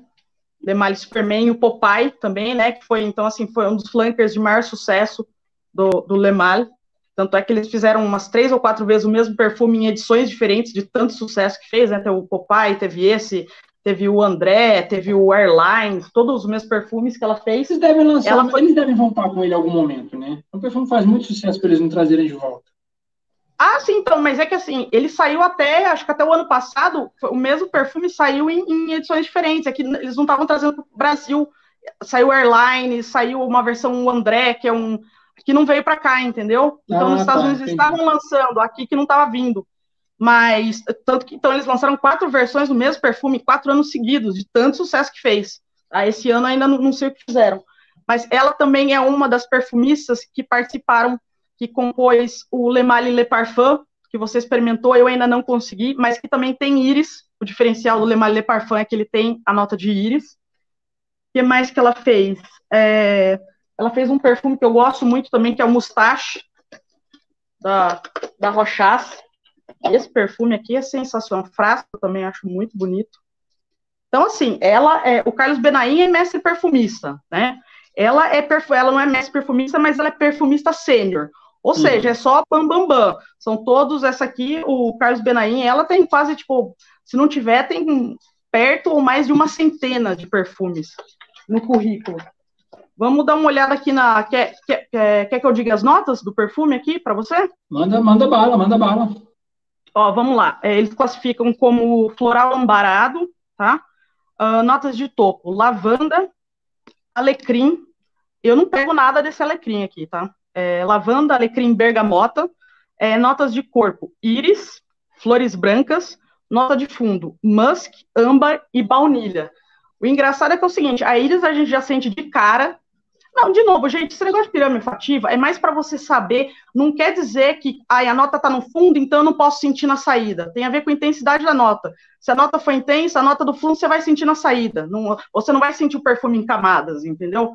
Le Mal Superman e o Popeye também, né, que foi, então, assim, foi um dos flankers de maior sucesso do, do Le Mal, tanto é que eles fizeram umas três ou quatro vezes o mesmo perfume em edições diferentes de tanto sucesso que fez, né? Teve o Popeye, teve esse, teve o André, teve o Airlines, todos os meus perfumes que ela fez. Eles devem lançar, ela foi... eles devem voltar com ele em algum momento, né? O perfume faz muito sucesso para eles não trazerem de volta. Ah, sim, então, mas é que assim, ele saiu até, acho que até o ano passado, o mesmo perfume saiu em, em edições diferentes. É eles não estavam trazendo para o Brasil. Saiu Airlines, saiu uma versão André, que é um. Que não veio para cá, entendeu? Então, ah, nos Estados tá, Unidos eles estavam lançando, aqui que não estava vindo. Mas, tanto que então eles lançaram quatro versões do mesmo perfume, quatro anos seguidos, de tanto sucesso que fez. Ah, esse ano ainda não, não sei o que fizeram. mas ela também é uma das perfumistas que participaram, que compôs o Le Mal Le Parfum, que você experimentou, eu ainda não consegui, mas que também tem íris. O diferencial do Le Mal Le Parfum é que ele tem a nota de íris. O que mais que ela fez? É, ela fez um perfume que eu gosto muito também, que é o Mustache, da, da Rochas. Esse perfume aqui é sensacional. Frasco eu também acho muito bonito. Então, assim, ela é. O Carlos Benaim é mestre perfumista, né? ela é perfu ela não é mestre perfumista, mas ela é perfumista sênior. Ou uhum. seja, é só bam, bam, bam. São todos, essa aqui, o Carlos Benaim, ela tem quase, tipo, se não tiver, tem perto ou mais de uma centena de perfumes no currículo. Vamos dar uma olhada aqui na. Quer, quer, quer que eu diga as notas do perfume aqui para você? Manda, manda bala, manda bala. Ó, vamos lá. É, eles classificam como floral ambarado, tá? Uh, notas de topo: lavanda, alecrim, eu não pego nada desse alecrim aqui, tá? É, lavanda, alecrim, bergamota, é, notas de corpo, íris, flores brancas, nota de fundo, musk, âmbar e baunilha. O engraçado é que é o seguinte, a íris a gente já sente de cara. Não, de novo, gente, esse negócio de pirâmide olfativa é mais para você saber, não quer dizer que ai, a nota está no fundo, então eu não posso sentir na saída. Tem a ver com a intensidade da nota. Se a nota for intensa, a nota do fundo você vai sentir na saída. Não, você não vai sentir o perfume em camadas, entendeu?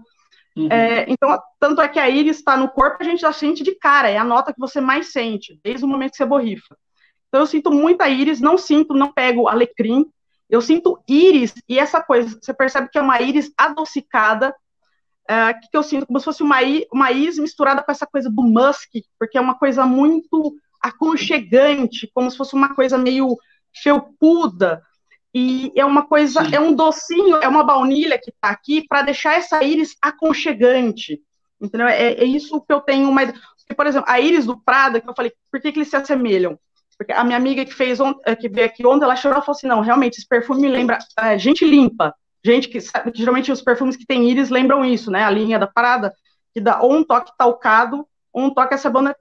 Uhum. É, então, tanto é que a íris está no corpo, a gente já sente de cara, é a nota que você mais sente, desde o momento que você borrifa. Então, eu sinto muita íris, não sinto, não pego alecrim, eu sinto íris, e essa coisa, você percebe que é uma íris adocicada, é, que eu sinto como se fosse uma, uma íris misturada com essa coisa do musk, porque é uma coisa muito aconchegante, como se fosse uma coisa meio felpuda, e é uma coisa, Sim. é um docinho, é uma baunilha que está aqui para deixar essa íris aconchegante. Entendeu? É, é, isso que eu tenho mais. Porque, por exemplo, a íris do Prada, que eu falei, por que, que eles se assemelham? Porque a minha amiga que fez eh, que veio aqui ontem, ela chorou e falou assim: não, realmente, esse perfume me lembra é, gente limpa. Gente que, sabe, que geralmente os perfumes que tem íris lembram isso, né? A linha da Prada, que dá ou um toque talcado ou um toque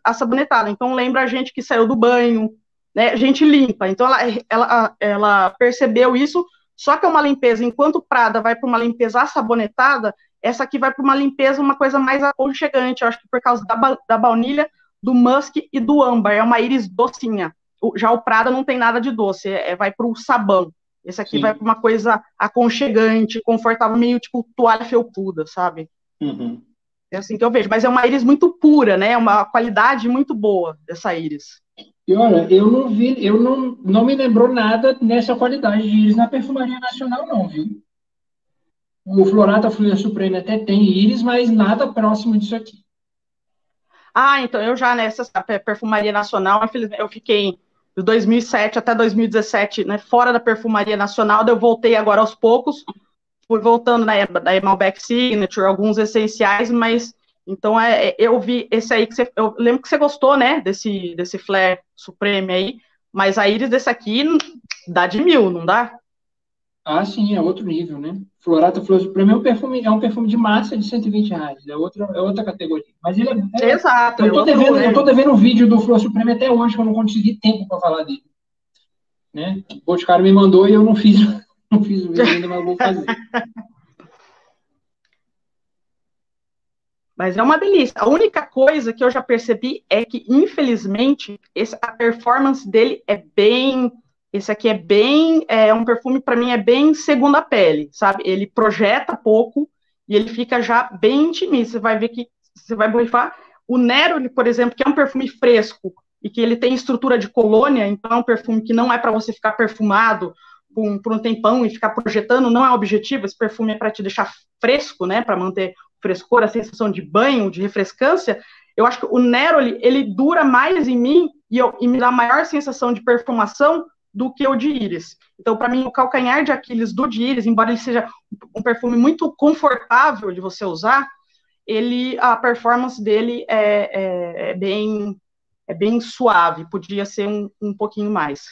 assabonetada. Então lembra a gente que saiu do banho, né, gente limpa. Então ela, ela, ela percebeu isso, só que é uma limpeza, enquanto Prada vai para uma limpeza assabonetada, essa aqui vai para uma limpeza, uma coisa mais aconchegante, eu acho que por causa da, da baunilha, do musk e do âmbar, é uma íris docinha. Já o Prada não tem nada de doce, é, é vai para o sabão. Esse aqui Sim. vai para uma coisa aconchegante, confortável, meio tipo toalha felpuda, sabe? Uhum. É assim que eu vejo, mas é uma íris muito pura, né? É uma qualidade muito boa dessa íris. E olha, eu não vi, eu não, não me lembrou nada nessa qualidade de íris na perfumaria nacional, não, viu? O Florata Flor Suprema até tem íris, mas nada próximo disso aqui. Ah, então eu já nessa perfumaria nacional, eu fiquei de 2007 até 2017, né, fora da perfumaria nacional, eu voltei agora aos poucos, fui voltando na da Malbec Signature, alguns essenciais, mas então, é, é, eu vi esse aí que você. Eu lembro que você gostou, né? Desse, desse Flare Supreme aí. Mas a íris desse aqui dá de mil, não dá? Ah, sim, é outro nível, né? Florata Flor Supreme é um perfume, é um perfume de massa de 120 reais. É outra, é outra categoria. Mas ele é. é Exato. Eu tô, devendo, eu tô devendo um vídeo do Flor Supreme até hoje, que eu não consegui tempo para falar dele. Né? O Boticário me mandou e eu não fiz, <laughs> não fiz o vídeo ainda, mas vou fazer. <laughs> Mas é uma delícia. A única coisa que eu já percebi é que, infelizmente, esse, a performance dele é bem. Esse aqui é bem. É um perfume, para mim, é bem segunda pele, sabe? Ele projeta pouco e ele fica já bem intimista. Você vai ver que você vai borrifar. O Nero, por exemplo, que é um perfume fresco e que ele tem estrutura de colônia, então é um perfume que não é para você ficar perfumado por um, por um tempão e ficar projetando, não é o objetivo. Esse perfume é para te deixar fresco, né? Para manter frescor, a sensação de banho, de refrescância, eu acho que o Neroli, ele dura mais em mim e, eu, e me dá maior sensação de perfumação do que o de íris. Então, para mim, o calcanhar de Aquiles do de íris, embora ele seja um perfume muito confortável de você usar, ele, a performance dele é, é, é bem, é bem suave, podia ser um, um pouquinho mais.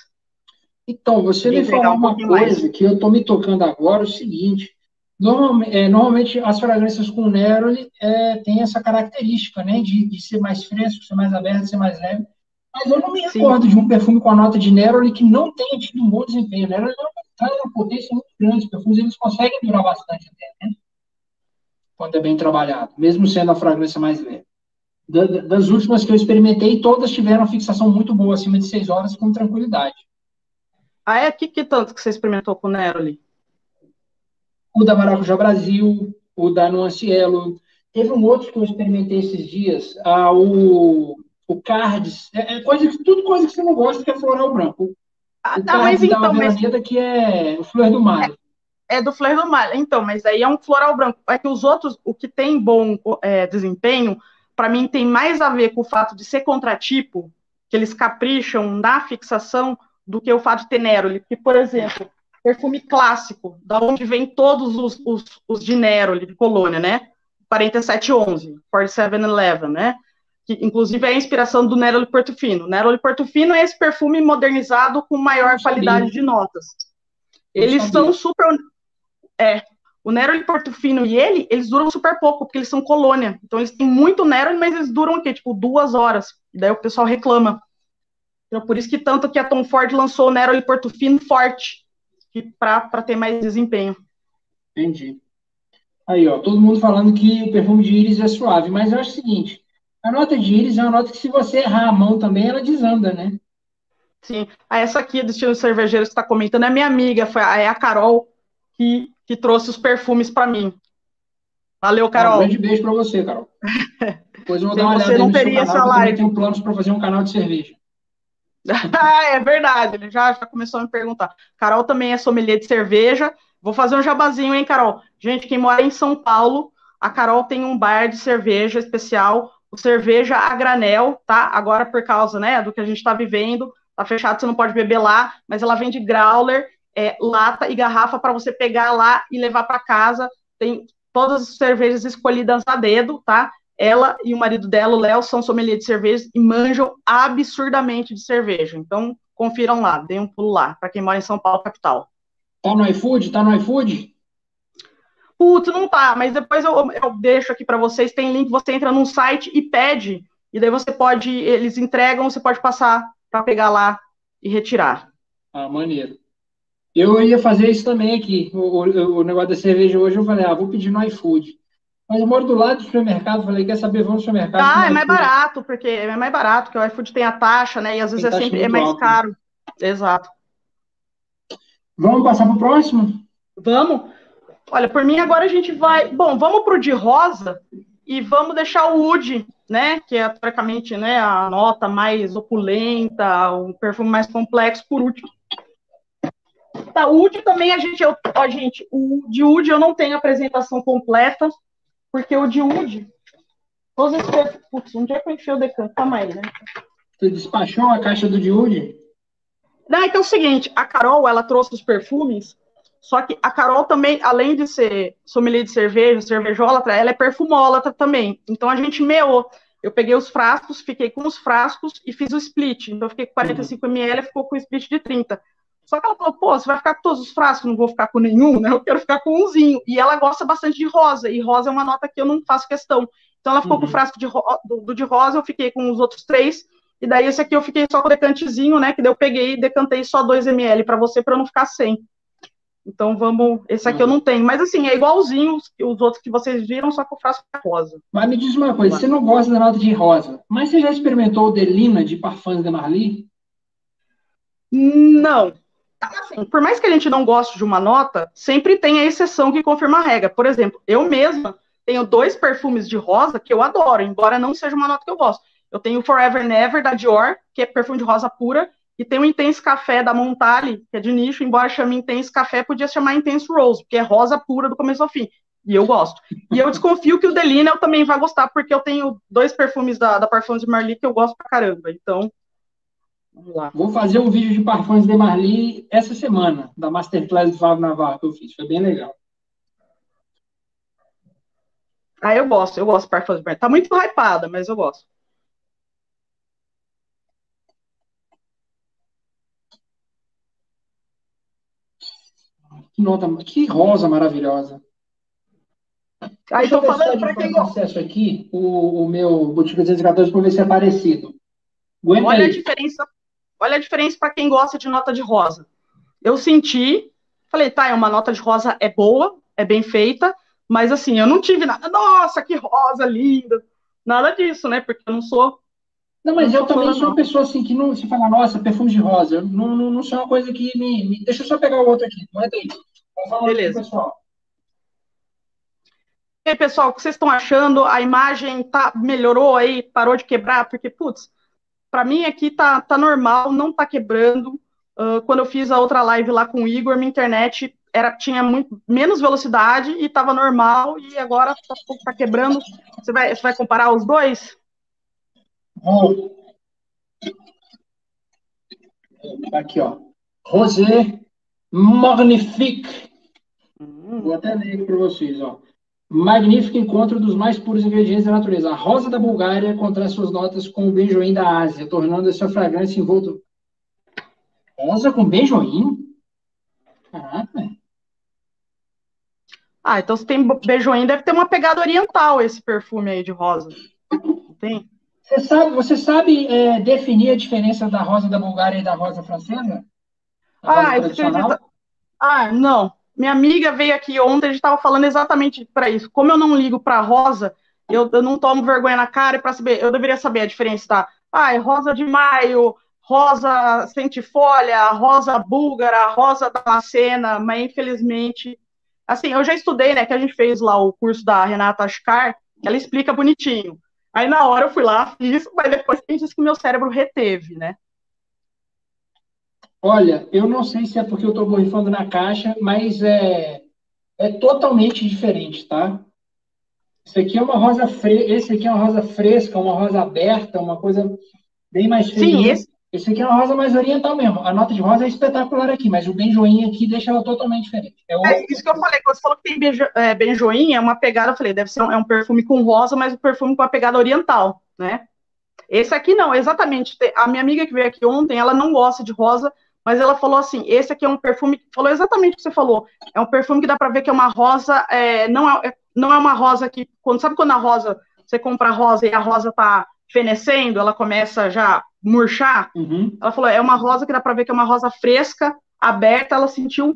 Então, você me falou um uma coisa mais. que eu estou me tocando agora, é o seguinte, Normalmente, é, normalmente as fragrâncias com Neroli é, tem essa característica, né, de, de ser mais fresco, ser mais aberto, ser mais leve. Mas eu não me recordo Sim. de um perfume com a nota de Neroli que não tenha tido um bom desempenho. Neroli traz uma potência muito grande. Os perfumes eles conseguem durar bastante até, né? quando é bem trabalhado, mesmo sendo a fragrância mais leve. Das últimas que eu experimentei, todas tiveram fixação muito boa, acima de seis horas, com tranquilidade. Ah, é? Que, que tanto que você experimentou com o Neroli? O da Maracujá Brasil, o da Nuancielo. Teve um outro que eu experimentei esses dias, ah, o, o Cards. É, é coisa, tudo coisa que você não gosta, que é floral branco. Ah, o tá, mas então. Mas... que é o Flor do Mar. É, é do Flor do Mar. Então, mas aí é um floral branco. É que os outros, o que tem bom é, desempenho, para mim tem mais a ver com o fato de ser contratipo, que eles capricham na fixação, do que o fato de ter Neroli. Porque, por exemplo, perfume clássico, da onde vem todos os, os, os de Neroli, de Colônia, né? 4711, 4711, né? Que, inclusive, é a inspiração do Neroli Portofino. Neroli Portofino é esse perfume modernizado com maior qualidade de notas. Eles são super... É, o Neroli Portofino e ele, eles duram super pouco, porque eles são colônia. Então, eles têm muito Neroli, mas eles duram o quê? Tipo, duas horas. E daí o pessoal reclama. Então, por isso que tanto que a Tom Ford lançou o Neroli Portofino forte, para ter mais desempenho. Entendi. Aí, ó, todo mundo falando que o perfume de íris é suave, mas eu acho o seguinte, a nota de íris é uma nota que se você errar a mão também, ela desanda, né? Sim. Ah, essa aqui do estilo cervejeiro que está comentando é minha amiga, foi a, é a Carol que, que trouxe os perfumes para mim. Valeu, Carol. Um grande beijo para você, Carol. <laughs> Depois eu vou dar uma olhada no seu canal, eu também tenho planos para fazer um canal de cerveja. ah, <laughs> é verdade, ele já, já começou a me perguntar. Carol também é sommelier de cerveja. Vou fazer um jabazinho, hein, Carol? Gente, quem mora em São Paulo, a Carol tem um bar de cerveja especial, Cerveja a Granel, tá? Agora, por causa, né, do que a gente está vivendo, tá fechado, você não pode beber lá, mas ela vende growler, é, lata e garrafa para você pegar lá e levar para casa. Tem todas as cervejas escolhidas a dedo, tá? ela e o marido dela, o Léo, são sommelier de cerveja e manjam absurdamente de cerveja. Então, confiram lá, deem um pulo lá, para quem mora em São Paulo, capital. Tá no iFood? Tá no iFood? Putz, não tá, mas depois eu, eu deixo aqui para vocês, tem link, você entra num site e pede, e daí você pode, eles entregam, você pode passar para pegar lá e retirar. Ah, maneiro. Eu ia fazer isso também aqui, o, o, o negócio da cerveja hoje, eu falei, ah, vou pedir no iFood. Mas eu moro do lado do supermercado, falei, quer saber, vamos no supermercado. Ah, é mais barato, porque é mais barato, porque o iFood tem a taxa, né? E às vezes é sempre é mais alto. caro. Exato. Vamos passar para o próximo? Vamos. Olha, por mim agora a gente vai. Bom, vamos para o de rosa e vamos deixar o Wood, né? Que é praticamente né, a nota mais opulenta, um perfume mais complexo, por último. Tá, o Wood também a gente, eu, ó, gente, o de Wood eu não tenho apresentação completa, porque o de Wood, todos esses. Putz, onde é que eu enfiei o decanto? Calma aí, né? Você despachou a caixa do de Wood? Não, então é o seguinte: a Carol, ela trouxe os perfumes, só que a Carol também, além de ser sommelier de cerveja, cervejólatra, ela é perfumólatra também. Então a gente meou. Eu peguei os frascos, fiquei com os frascos e fiz o split. Então eu fiquei com 45 uhum. ml, ficou com o split de 30. Só que ela falou, pô, você vai ficar com todos os frascos, não vou ficar com nenhum, né? Eu quero ficar com umzinho. E ela gosta bastante de rosa, e rosa é uma nota que eu não faço questão. Então ela ficou uhum. com o uhum. frasco de do, do, de rosa, eu fiquei com os outros três, e daí esse aqui eu fiquei só com o decantezinho, né? Que daí eu peguei e decantei só 2 ml para você, para não ficar sem. Então vamos. Esse aqui uhum. eu não tenho. Mas assim, é igualzinho os, os, outros que vocês viram, só com o frasco de rosa. Mas me diz uma coisa, você não gosta da nota de rosa, mas você já experimentou o Delina de Parfums de Marly? Não, assim, por mais que a gente não goste de uma nota, sempre tem a exceção que confirma a regra. Por exemplo, eu mesma tenho dois perfumes de rosa que eu adoro, embora não seja uma nota que eu gosto. Eu tenho o Forever Never da Dior, que é perfume de rosa pura, e tem o Intense Café da Montale, que é de nicho, embora chame Intense Café, podia chamar Intense Rose, porque é rosa pura do começo ao fim. E eu gosto. E eu desconfio que o Delina eu também vai gostar, porque eu tenho dois perfumes da, da Parfums de Marly que eu gosto pra caramba. Então, Vamos lá. Vou fazer um vídeo de parfums de Marli essa semana, da Masterclass do Fábio Navarro que eu fiz. Foi bem legal. Ah, eu gosto, eu gosto de parfums de Marli. Tá muito hypada, mas eu gosto. Que nota, que rosa maravilhosa. Aí tô falando para quem acesso aqui o, o meu Botica 214 para ver se é parecido. Aguenta Olha aí. a diferença Olha a diferença para quem gosta de nota de rosa. Eu senti, falei, tá, é uma nota de rosa é boa, é bem feita, Mas assim, eu não tive nada, nossa, que rosa linda. Nada disso, né? Porque eu não sou. Não, mas não eu também sou uma pessoa assim que não se fala, nossa, perfume de rosa. Não, não, não sou uma coisa que me, me. Deixa eu só pegar o outro aqui. Manda aí. Beleza. pessoal. E aí, pessoal, o que vocês estão achando? A imagem tá, melhorou aí, parou de quebrar? Porque, putz, para mim aqui tá, tá normal, não tá quebrando. Uh, quando eu fiz a outra live lá com o Igor, minha internet era, tinha muito, menos velocidade e estava normal, e agora está tá quebrando. Você vai, você vai comparar os dois? Vou. Aqui, ó. Rosé Magnifique. Hum. Vou até ler para vocês, ó. Magnífico encontro dos mais puros ingredientes da natureza. A rosa da Bulgária contrasta suas notas com o benjoim da Ásia, tornando a sua fragrância envolto. Rosa com benjoim? Caraca. Ah, então se tem beijoim, deve ter uma pegada oriental esse perfume aí de rosa. Tem? Você sabe, você sabe é, definir a diferença da rosa da Bulgária e da rosa francesa? Ah, ah, não. Minha amiga veio aqui ontem, a gente estava falando exatamente para isso. Como eu não ligo para rosa, eu, eu, não tomo vergonha na cara para saber. Eu deveria saber a diferença, tá? Ah, é rosa de maio, rosa centifolha, rosa búlgara, rosa damascena, mas infelizmente Assim, eu já estudei, né, que a gente fez lá o curso da Renata Ascar, ela explica bonitinho. Aí na hora eu fui lá, fiz, mas depois tem disse que meu cérebro reteve, né? Olha, eu não sei se é porque eu estou borrifando na caixa, mas é, é totalmente diferente, tá? Esse aqui é uma rosa esse aqui é uma rosa fresca, uma rosa aberta, uma coisa bem mais feliz. Sim, esse, esse aqui é uma rosa mais oriental mesmo. A nota de rosa é espetacular aqui, mas o benjoim aqui deixa ela totalmente diferente. É, é isso que eu falei. Quando você falou que tem benjo, é, benjoim, é uma pegada, eu falei, deve ser um, é um perfume com rosa, mas um perfume com a pegada oriental, né? Esse aqui não, exatamente. A minha amiga que veio aqui ontem, ela não gosta de rosa, mas ela falou assim: esse aqui é um perfume, falou exatamente o que você falou. É um perfume que dá para ver que é uma rosa, é, não, é, não é uma rosa que. Quando, sabe quando a rosa, você compra a rosa e a rosa tá fenecendo, ela começa já murchar. Uhum. Ela falou, é uma rosa que dá para ver que é uma rosa fresca, aberta, ela sentiu,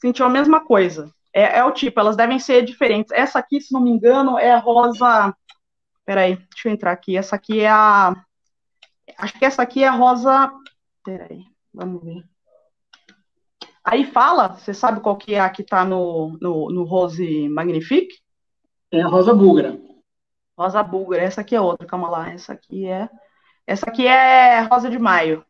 sentiu a mesma coisa. É, é, o tipo, elas devem ser diferentes. Essa aqui, se não me engano, é a rosa. Peraí, deixa eu entrar aqui. Essa aqui é a. Acho que essa aqui é a rosa. Peraí, vamos ver. Aí fala, você sabe qual que é a que tá no, no, no Rose Magnifique? É a rosa búlgara. Rosa búlgara, essa aqui é outra, calma lá. Essa aqui é. Essa aqui é Rosa de Maio.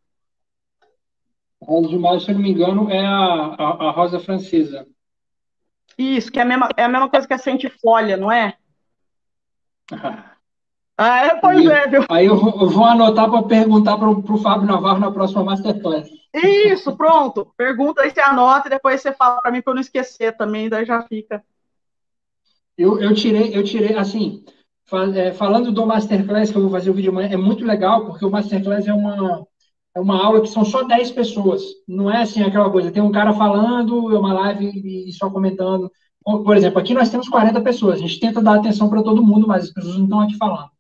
Rosa de Maio, se eu não me engano, é a, a, a rosa francesa. Isso, que é a mesma, é a mesma coisa que a centifolha, não é? Ah, <laughs> é, pois aí, é, viu? Aí eu vou, eu vou anotar para perguntar para o Fábio Navarro na próxima Masterclass. Isso, pronto. Pergunta aí, você anota e depois você fala para mim para eu não esquecer também, daí já fica. Eu, eu tirei, eu tirei, assim, é, falando do Masterclass, que eu vou fazer o vídeo amanhã, é muito legal, porque o Masterclass é uma, é uma aula que são só 10 pessoas. Não é assim aquela coisa, tem um cara falando, é uma live e só comentando. Por exemplo, aqui nós temos 40 pessoas, a gente tenta dar atenção para todo mundo, mas as pessoas não estão aqui falando.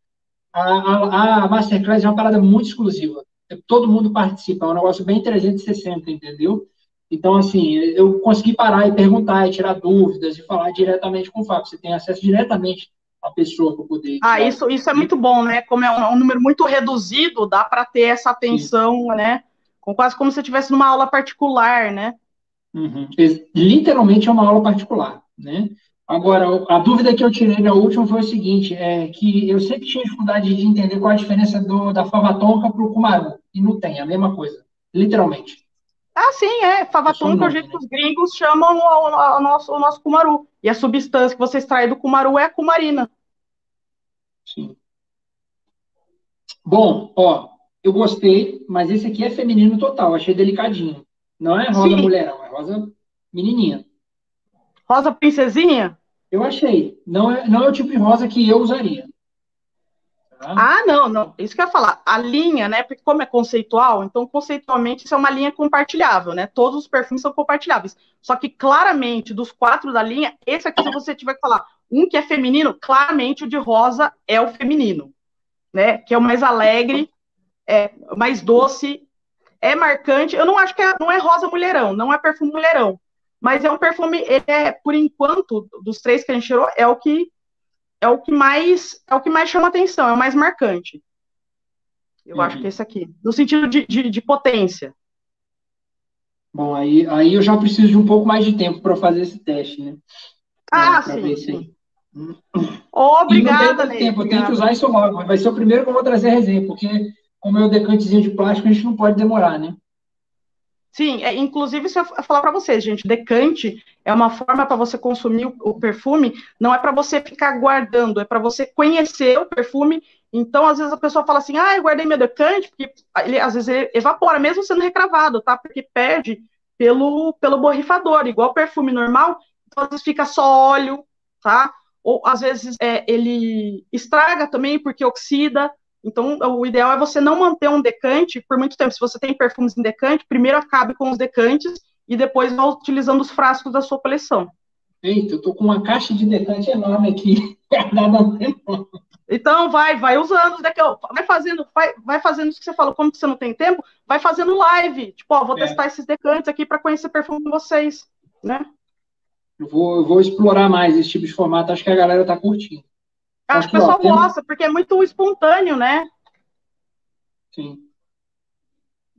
A, a, a Masterclass é uma parada muito exclusiva. Todo mundo participa, é um negócio bem 360, entendeu? Então, assim, eu consegui parar e perguntar, e tirar dúvidas, e falar diretamente com o Fábio. Você tem acesso diretamente a pessoa para poder. Ah, isso, isso é muito bom, né? Como é um, um número muito reduzido, dá para ter essa atenção, Sim. né? Com, quase como se estivesse numa aula particular, né? Uhum. Literalmente é uma aula particular, né? Agora, a dúvida que eu tirei na última foi o seguinte, é que eu sempre tinha dificuldade de entender qual a diferença do, da fava tonka para o cumaru, e não tem, a mesma coisa, literalmente. Ah, sim, é. Fava tonka é o jeito né? que os gringos chamam o, o, nosso, o nosso cumaru. E a substância que você extrai do cumaru é a cumarina. Sim. Bom, ó, eu gostei, mas esse aqui é feminino total, achei delicadinho. Não é rosa Sim. mulherão, é rosa menininha. Rosa princesinha? Eu achei. Não é, não é o tipo de rosa que eu usaria. Tá? Ah, não, não. Isso que eu ia falar. A linha, né? Porque como é conceitual, então conceitualmente isso é uma linha compartilhável, né? Todos os perfumes são compartilháveis. Só que claramente, dos quatro da linha, esse aqui, se você tiver que falar um que é feminino, claramente o de rosa é o feminino, né? Que é o mais alegre, é mais doce, é marcante. Eu não acho que é, não é rosa mulherão, não é perfume mulherão. Mas é um perfume, ele é, por enquanto, dos três que a gente tirou, é o que é o que mais é o que mais chama atenção, é o mais marcante. Eu uhum. acho que é esse aqui. No sentido de, de, de, potência. Bom, aí, aí eu já preciso de um pouco mais de tempo para fazer esse teste, né? Ah, sim. sim. Obrigada, Ney. Tempo, eu tenho que usar isso logo. Vai ser o primeiro que eu vou trazer a resenha, porque como é o decantezinho de plástico, a gente não pode demorar, né? Sim, é, inclusive, se eu falar para vocês, gente, decante é uma forma para você consumir o, o, perfume, não é para você ficar guardando, é para você conhecer o perfume. Então, às vezes a pessoa fala assim, ah, eu guardei meu decante, porque ele, às vezes ele evapora, mesmo sendo recravado, tá? Porque perde pelo, pelo borrifador, igual perfume normal, então às vezes fica só óleo, tá? Ou às vezes é, ele estraga também porque oxida. Então, o ideal é você não manter um decante por muito tempo. Se você tem perfumes em decante, primeiro acabe com os decantes e depois vá utilizando os frascos da sua coleção. Eita, eu tô com uma caixa de decante enorme aqui, <laughs> Então, vai, vai usando, vai fazendo, vai, vai fazendo isso que você falou, como que você não tem tempo, vai fazendo live. Tipo, ó, vou é. testar esses decantes aqui para conhecer perfume de vocês, né? Eu vou, eu vou explorar mais esse tipo de formato, acho que a galera tá curtindo. Acho que o pessoal gosta, porque é muito espontâneo, né? Sim.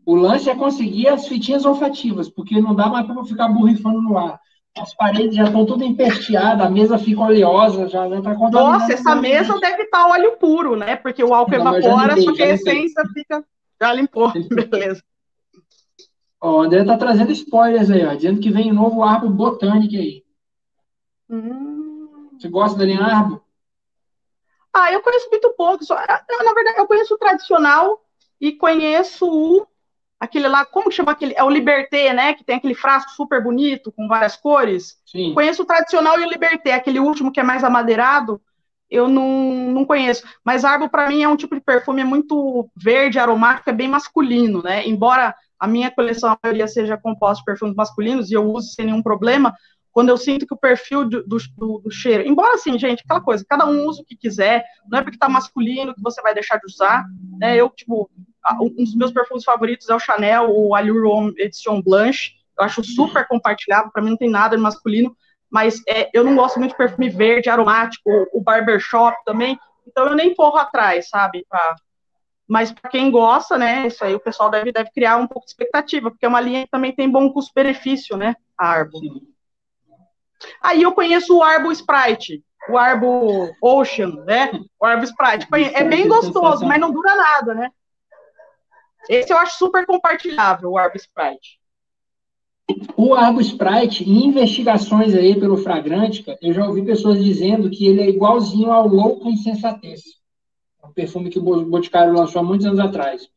O lance é conseguir as fitinhas olfativas, porque não dá mais para ficar borrifando no ar. As paredes já estão tudo empesteadas, a mesa fica oleosa, já está contaminada. Nossa, essa mesa deve estar tá óleo puro, né? Porque o álcool não, evapora, limpei, só que a essência fica. Já limpou, <laughs> <laughs> beleza. Ó, o André tá trazendo spoilers aí, ó, dizendo que vem um novo árvore botânico aí. Hum. Você gosta da linha árvore? Ah, eu conheço muito pouco. Só, na verdade, eu conheço o tradicional e conheço o aquele lá, como que chama aquele? É o Liberté, né? Que tem aquele frasco super bonito, com várias cores. Sim. Conheço o tradicional e o Liberté, aquele último que é mais amadeirado, eu não, não conheço. Mas Arbo, para mim, é um tipo de perfume muito verde, aromático, é bem masculino, né? Embora a minha coleção, a maioria, seja composta de perfumes masculinos e eu uso sem nenhum problema, quando eu sinto que o perfil do, do, do, cheiro, embora assim, gente, aquela coisa, cada um usa o que quiser, não é porque tá masculino que você vai deixar de usar, né? Eu, tipo, um dos meus perfumes favoritos é o Chanel, o Allure Homme Edition Blanche, eu acho super compartilhável, para mim não tem nada de masculino, mas é, eu não gosto muito de perfume verde, aromático, o barbershop também, então eu nem corro atrás, sabe, pra, mas para quem gosta, né, isso aí o pessoal deve, deve criar um pouco de expectativa, porque é uma linha que também tem bom custo-benefício, né, a Arbo. Aí eu conheço o Arbo Sprite, o Arbo Ocean, né? O Arbo Sprite. É bem gostoso, mas não dura nada, né? Esse eu acho super compartilhável, o Arbo Sprite. O Arbo Sprite, em investigações aí pelo Fragrantica, eu já ouvi pessoas dizendo que ele é igualzinho ao Louco Insensatez. Um perfume que o Boticário lançou há muitos anos atrás.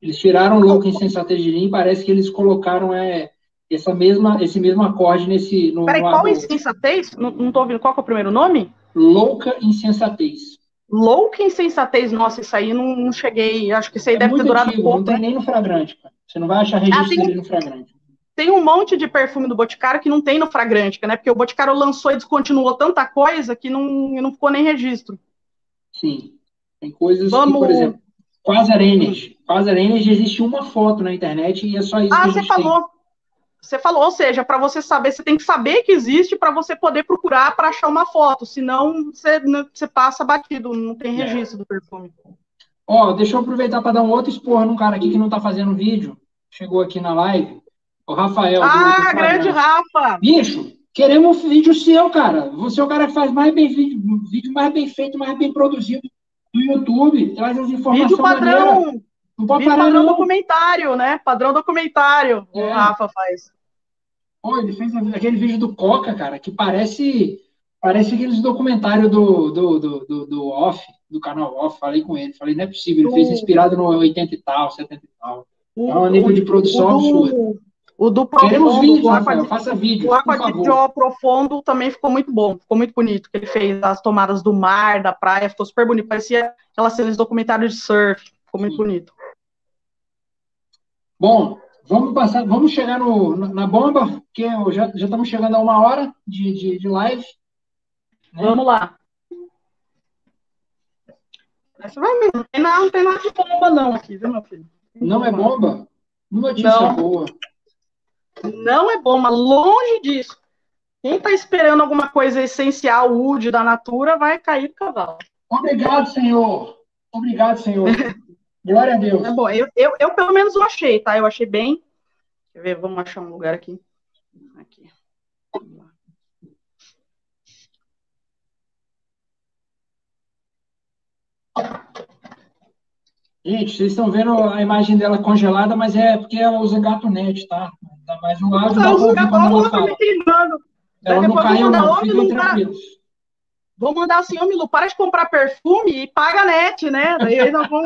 Eles tiraram o Louco Insensatez de linha e parece que eles colocaram é, essa mesma, esse mesmo acorde nesse. No, Peraí, qual insensatez? Não, não tô ouvindo. Qual é o primeiro nome? Louca insensatez. Louca insensatez, nossa, isso aí não, não cheguei. Acho que isso aí é deve ter durado antigo, pouco. Não tem nem no fragrante, cara. Você não vai achar registro ah, tem, no fragrante. Tem um monte de perfume do Boticário que não tem no fragrante, né? Porque o Boticário lançou e descontinuou tanta coisa que não, não ficou nem registro. Sim. Tem coisas Vamos... que, por exemplo, Quasar Energy. Quasar Energy existe uma foto na internet e é só isso ah, você falou. Tem. Você falou, ou seja, para você saber, você tem que saber que existe para você poder procurar para achar uma foto, senão você, né, você passa batido, não tem é. registro é. do perfume. Ó, deixa eu aproveitar para dar um outro esporro num cara aqui que não está fazendo vídeo, chegou aqui na live, o Rafael. Ah, grande Rafa! Bicho, queremos um vídeo seu, cara. Você é o cara que faz mais bem vídeo, vídeo mais bem feito, mais bem produzido do YouTube, traz as informações. Vídeo padrão. Não pode parar, padrão não. documentário, né? Padrão documentário. É. O Rafa faz. Pô, ele fez aquele vídeo do Coca, cara, que parece parece aqueles documentários do, do, do, do, do Off, do canal Off. Falei com ele, falei, não é possível, ele fez inspirado no 80 e tal, 70 e tal. O, é um nível de produção o, absurdo. O do Queremos vídeo, Rafael, faça vídeo. O Aqua de Profundo também ficou muito bom, ficou muito bonito. Ele fez as tomadas do mar, da praia, ficou super bonito. Parecia aquelas cenas documentários de surf, ficou muito Sim. bonito. Bom, Vamos passar, vamos chegar no, na bomba, que já, já estamos chegando a uma hora de, de, de live. Né? Vamos lá. Vai. Não tem, nada, não tem nada de bomba, não, aqui, viu, meu filho? Não é bomba? Notícia não. boa. Não é bom, mas longe disso. Quem está esperando alguma coisa essencial, wood da natura, vai cair do cavalo. Obrigado, Senhor. Obrigado, Senhor. <laughs> Glória a Deus. É bom, eu, eu, eu pelo menos não achei, tá? Eu achei bem. Deixa eu ver, vamos achar um lugar aqui. Aqui. Gente, vocês estão vendo a imagem dela congelada, mas é porque ela usa gato net, tá? Mas o áudio dá pra quando ela fala. Ela não caiu, não, fiquem tranquilos. Vou mandar assim, ô Milu, para de comprar perfume e paga a net, né? Daí ainda vão.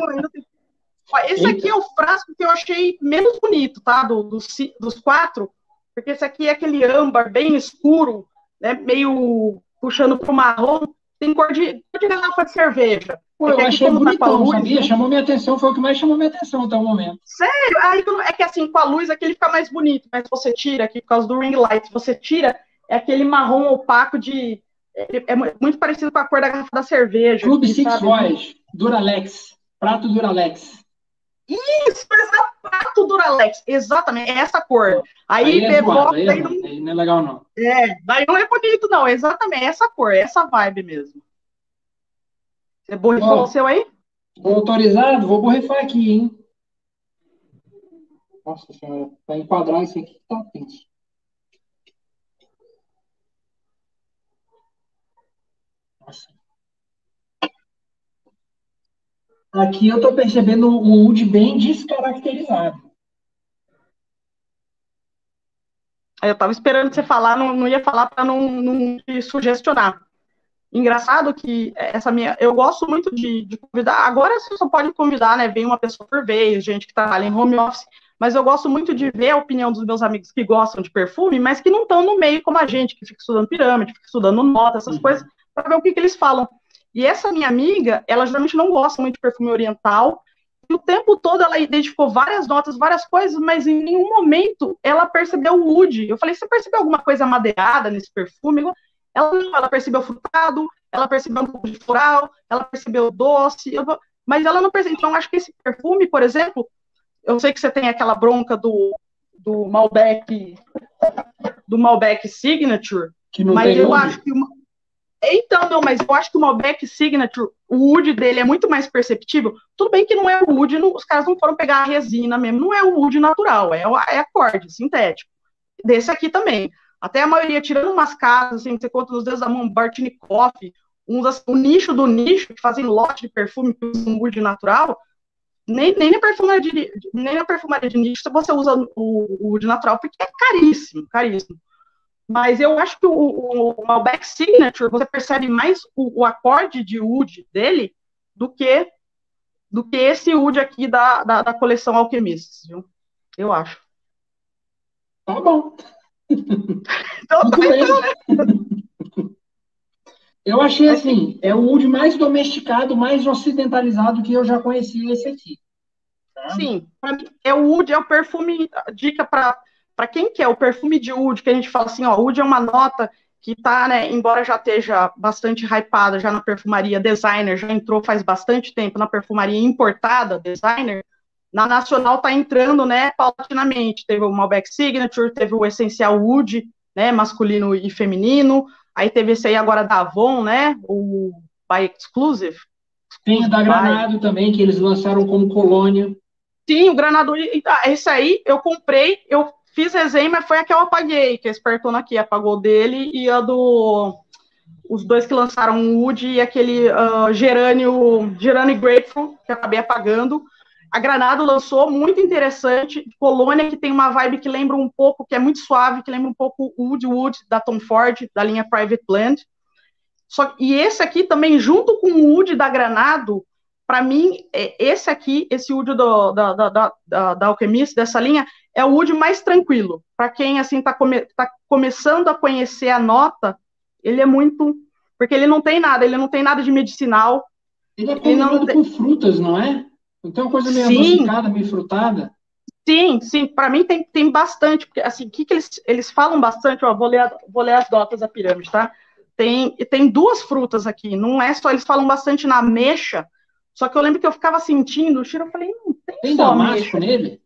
Esse aqui é o frasco que eu achei menos bonito, tá? Do, do, dos quatro, porque esse aqui é aquele âmbar bem escuro, né? Meio puxando para o marrom, tem cor de, cor de garrafa de cerveja. Pô, eu achei tá bonitão, luz, sabia? Né? Chamou minha atenção, foi o que mais chamou minha atenção até o momento. Sério? Aí, é que assim, com a luz aqui ele fica mais bonito, mas você tira aqui por causa do ring light, você tira, é aquele marrom opaco de. É, é muito parecido com a cor da garrafa da cerveja. Clube Six Boys, Duralex, prato Duralex. Isso, exato, prato Duralex, exatamente, é essa cor. Aí, aí é zoado, aí, aí, não, aí não é legal, não. É, daí não é bonito, não, exatamente, essa cor, essa vibe mesmo. Você borrifou o seu aí? Estou autorizado, vou borrifar aqui, hein? Nossa senhora, para enquadrar isso aqui tá tenso. Aqui eu estou percebendo o wood bem descaracterizado. Eu estava esperando você falar, não, não ia falar para não, não te sugestionar. Engraçado que essa minha. Eu gosto muito de, de, convidar. Agora você só pode convidar, né? Vem uma pessoa por vez, gente que trabalha em home office. Mas eu gosto muito de ver a opinião dos meus amigos que gostam de perfume, mas que não estão no meio como a gente, que fica estudando pirâmide, fica estudando nota, essas uhum. coisas, para ver o que, que eles falam. E essa minha amiga, ela geralmente não gosta muito de perfume oriental, e o tempo todo ela identificou várias notas, várias coisas, mas em nenhum momento ela percebeu o wood. Eu falei, você percebeu alguma coisa madeirada nesse perfume? Ela não, ela percebeu frutado, ela percebeu um pouco de floral, ela percebeu doce, eu, mas ela não percebeu. Então, acho que esse perfume, por exemplo, eu sei que você tem aquela bronca do, do Malbec, do Malbec Signature, mas eu nome. acho que uma, então, não, mas eu acho que o Malbec Signature, o wood dele é muito mais perceptível. Tudo bem que não é o wood, não, os caras não foram pegar a resina mesmo, não é o wood natural, é, é acorde sintético. Desse aqui também. Até a maioria, tirando umas casas, assim, você conta nos dedos da mão, Coffee, um das, o nicho do nicho, que fazem lote de perfume que usam wood natural, nem, nem, na perfumaria de, nem na perfumaria de nicho você usa o, o wood natural, porque é caríssimo, caríssimo. Mas eu acho que o, o, o Malbec Signature, você percebe mais o, o, acorde de wood dele do que do que esse wood aqui da, da, da coleção Alchemists, viu? Eu acho. Tá bom. Então, tá então, eu achei assim, é o wood mais domesticado, mais ocidentalizado que eu já conheci esse aqui. Tá? Sim, é o wood, é o perfume, dica para quem quer o perfume de wood, que a gente fala assim, ó, wood é uma nota que tá, né, embora já esteja bastante hypada já na perfumaria designer, já entrou faz bastante tempo na perfumaria importada designer, na nacional está entrando, né, paulatinamente. Teve o Malbec Signature, teve o Essencial Wood, né, masculino e feminino. Aí teve esse aí agora da Avon, né, o By Exclusive. Tem o da Granado também, que eles lançaram como colônia. Sim, o Granado. Ah, esse aí eu comprei, eu fiz resenha, mas foi a que eu apaguei, que a Espertona aqui apagou dele, e a do. Os dois que lançaram o Wood e aquele uh, Gerânio, Gerânio Grateful, que eu acabei apagando. A Granado lançou, muito interessante, Colônia, que tem uma vibe que lembra um pouco, que é muito suave, que lembra um pouco o Wood Wood, da Tom Ford, da linha Private Blend. Só, e esse aqui também, junto com o Wood da Granado, para mim, é, esse aqui, esse Wood do, da, da, da, da Alchemist, dessa linha, é o Wood mais tranquilo. Para quem, assim, está come, tá começando a conhecer a nota, ele é muito... Porque ele não tem nada, ele não tem nada de medicinal. Ele é combinado com frutas, não é? Então, uma coisa meio sim. adocicada, meio frutada. Sim, sim, para mim tem, tem bastante, porque assim, o que, que eles, eles falam bastante, ó, vou ler, vou ler as dotas da pirâmide, tá? Tem, tem duas frutas aqui, não é só, eles falam bastante na mecha, só que eu lembro que eu ficava sentindo o cheiro, eu falei, não tem, tem só damasco nele?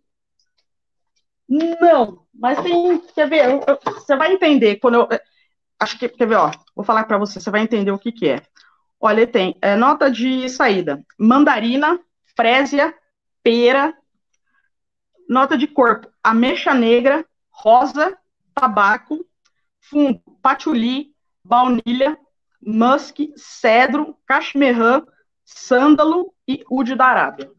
Não, mas tem, quer ver, você vai entender quando eu, acho que, quer ver, ó, vou falar para você, você vai entender o que que é. Olha, tem é, nota de saída, mandarina, frésia, pera, nota de corpo, ameixa negra, rosa, tabaco, fundo, patchouli, baunilha, musk, cedro, cachemirã, sândalo e ude da Arábia.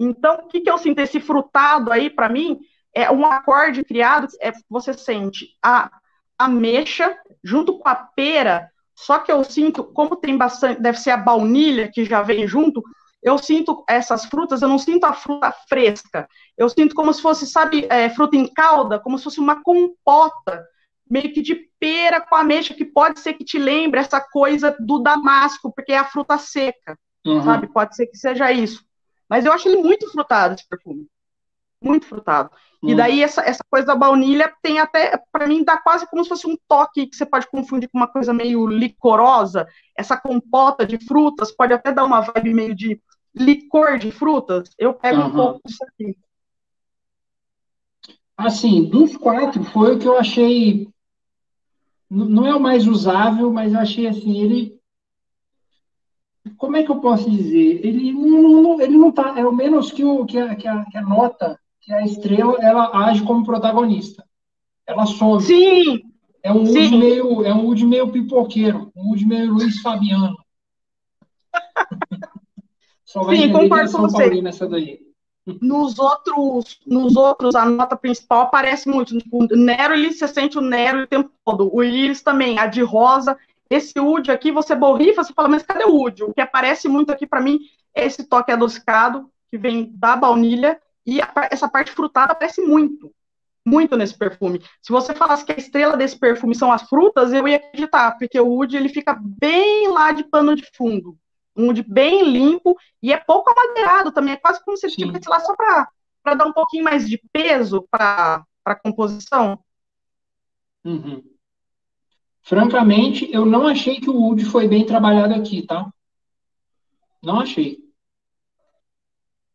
Então, o que, que eu sinto? Esse frutado aí, para mim, é um acorde criado, é você sente a ameixa junto com a pera, só que eu sinto, como tem bastante, deve ser a baunilha que já vem junto, eu sinto essas frutas, eu não sinto a fruta fresca, eu sinto como se fosse, sabe, é, fruta em calda, como se fosse uma compota, meio que de pera com ameixa, que pode ser que te lembre essa coisa do damasco, porque é a fruta seca, uhum. sabe? Pode ser que seja isso. Mas eu acho ele muito frutado, esse perfume. Muito frutado. Hum. E daí essa, essa coisa da baunilha tem até, para mim, dá quase como se fosse um toque que você pode confundir com uma coisa meio licorosa. Essa compota de frutas pode até dar uma vibe meio de licor de frutas. Eu pego uhum. um pouco disso aqui. Assim, dos quatro, foi o que eu achei. Não é o mais usável, mas eu achei assim, ele como é que eu posso dizer? Ele não, não, ele não tá, é o menos que, o, que, a, que, a, que a nota, que a estrela, ela age como protagonista. Ela some. Sim! É um Woody meio, é um Woody meio pipoqueiro, um Woody meio Luiz Fabiano. <laughs> Só vai Sim, concordo com você. Nessa daí. Nos outros, nos outros, a nota principal aparece muito. O Nero, ele, você sente o Nero o tempo todo. O Iris também, a de rosa, esse UD aqui, você borrifa, você fala, mas cadê o UD? O que aparece muito aqui para mim é esse toque adocicado, que vem da baunilha, e a, essa parte frutada aparece muito, muito nesse perfume. Se você falasse que a estrela desse perfume são as frutas, eu ia acreditar, porque o UD, ele fica bem lá de pano de fundo. Um UD bem limpo, e é pouco amadeirado também, é quase como se ele estivesse lá só para dar um pouquinho mais de peso para a composição. Uhum. Francamente, eu não achei que o Wood foi bem trabalhado aqui, tá? Não achei.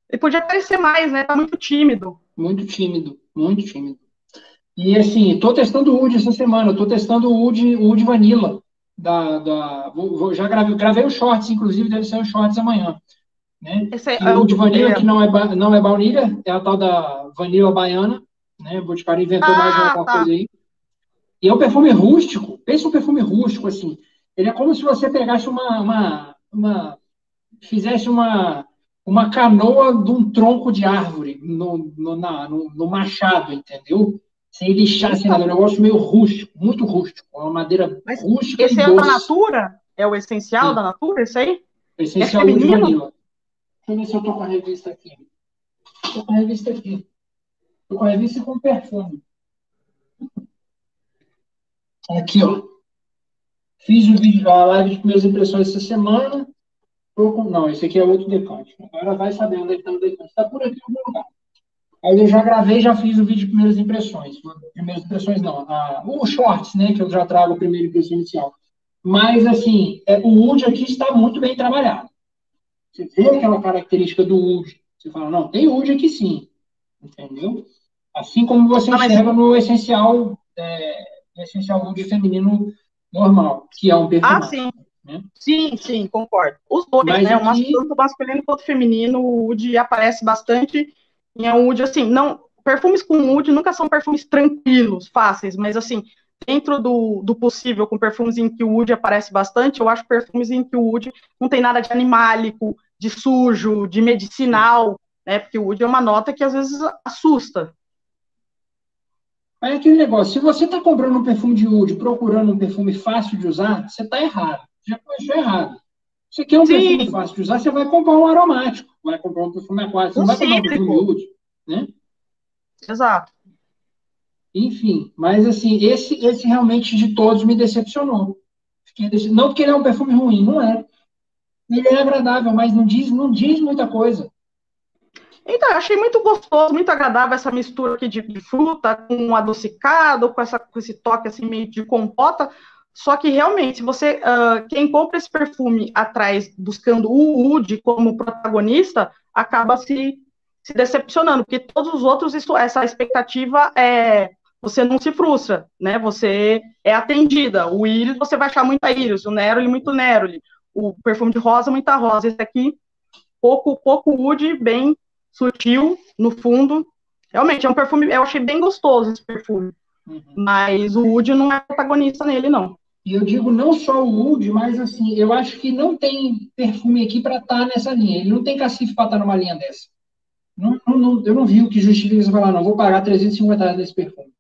Ele podia aparecer mais, né? Tá muito tímido. Muito tímido, muito tímido. E assim, tô testando o Wood essa semana, tô testando o Wood, o Wood Vanilla. Da, da, vou, já gravei, gravei os shorts, inclusive deve ser os shorts amanhã. Né? Esse é, o Wood Vanilla, é. que não é, não é baunilha, é a tal da vanilla baiana. Né? O Boticário inventou ah, mais uma tá. coisa aí. E é um perfume rústico. Pensa um perfume rústico, assim. Ele é como se você pegasse uma. uma, uma fizesse uma, uma canoa de um tronco de árvore no, no, na, no, no machado, entendeu? Sem lixar, sem nada. É um negócio meio rústico, muito rústico. É uma madeira Mas rústica. Esse é doce. da Natura? É o essencial Sim. da Natura, esse aí? O essencial é de vanilla. Deixa eu ver se eu tô com a revista aqui. Estou com a revista aqui. Estou com a revista com perfume. Aqui, ó. Fiz o vídeo, a live de primeiras impressões essa semana. Não, esse aqui é outro decante. Agora vai saber onde é está o decante. Está por aqui em algum lugar. Aí eu já gravei, já fiz o vídeo de primeiras impressões. Primeiras impressões não. A, o shorts, né? Que eu já trago a primeira impressão inicial. Mas, assim, é, o wood aqui está muito bem trabalhado. Você vê aquela característica do wood. Você fala, não, tem wood aqui sim. Entendeu? Assim como você ah, enxerga mas... no essencial é, essencial de feminino normal, que é um perfumado. Ah, sim. Né? Sim, sim, concordo. Os dois, Mas né? Aqui... Tanto o masculino quanto o feminino, o Wood aparece bastante em um Wood, assim, não. Perfumes com Wood nunca são perfumes tranquilos, fáceis, mas assim, dentro do, do possível, com perfumes em que o Wood aparece bastante, eu acho perfumes em que o Wood não tem nada de animálico, de sujo, de medicinal, né? Porque o Wood é uma nota que às vezes assusta. Aí é aquele negócio, se você está comprando um perfume de oud, procurando um perfume fácil de usar, você está errado. Já começou errado. Você quer um Sim. perfume fácil de usar, você vai comprar um aromático, vai comprar um perfume aquático, não vai comprar um perfume oud, né? Exato. Enfim, mas assim, esse, esse realmente de todos me decepcionou. Não porque ele é um perfume ruim, não é. Ele é agradável, mas não diz, não diz muita coisa. Então, eu achei muito gostoso, muito agradável essa mistura aqui de, fruta com um adocicado, com, essa, com esse toque assim meio de compota. Só que realmente, você, uh, quem compra esse perfume atrás, buscando o Woody como protagonista, acaba se, se decepcionando, porque todos os outros, isso, essa expectativa é. Você não se frustra, né? Você é atendida. O Iris, você vai achar muita Iris, o Neroli, muito Neroli. O perfume de rosa, muita rosa. Esse aqui, pouco, pouco wood, bem sutil no fundo. Realmente, é um perfume, eu achei bem gostoso esse perfume. Uhum. Mas o wood não é protagonista nele, não. E eu digo não só o wood, mas assim, eu acho que não tem perfume aqui para estar tá nessa linha. Ele não tem cacife para estar tá numa linha dessa. Não, não, eu não vi o que justifica você falar, não, vou pagar 350 reais nesse perfume.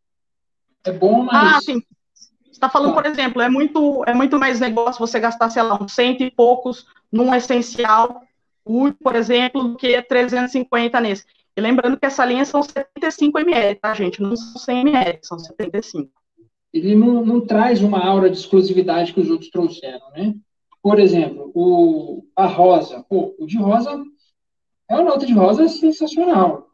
É bom, mas. Ah, sim. Você está falando, por exemplo, é muito, é muito mais negócio você gastar, sei lá, uns cento e poucos num essencial, por exemplo, do que 350 nesse. E lembrando que essa linha são 75 ml, tá, gente? Não são 100 ml, são 75. Ele não, não traz uma aura de exclusividade que os outros trouxeram, né? Por exemplo, o, a rosa. Pô, o de rosa é uma nota de rosa sensacional.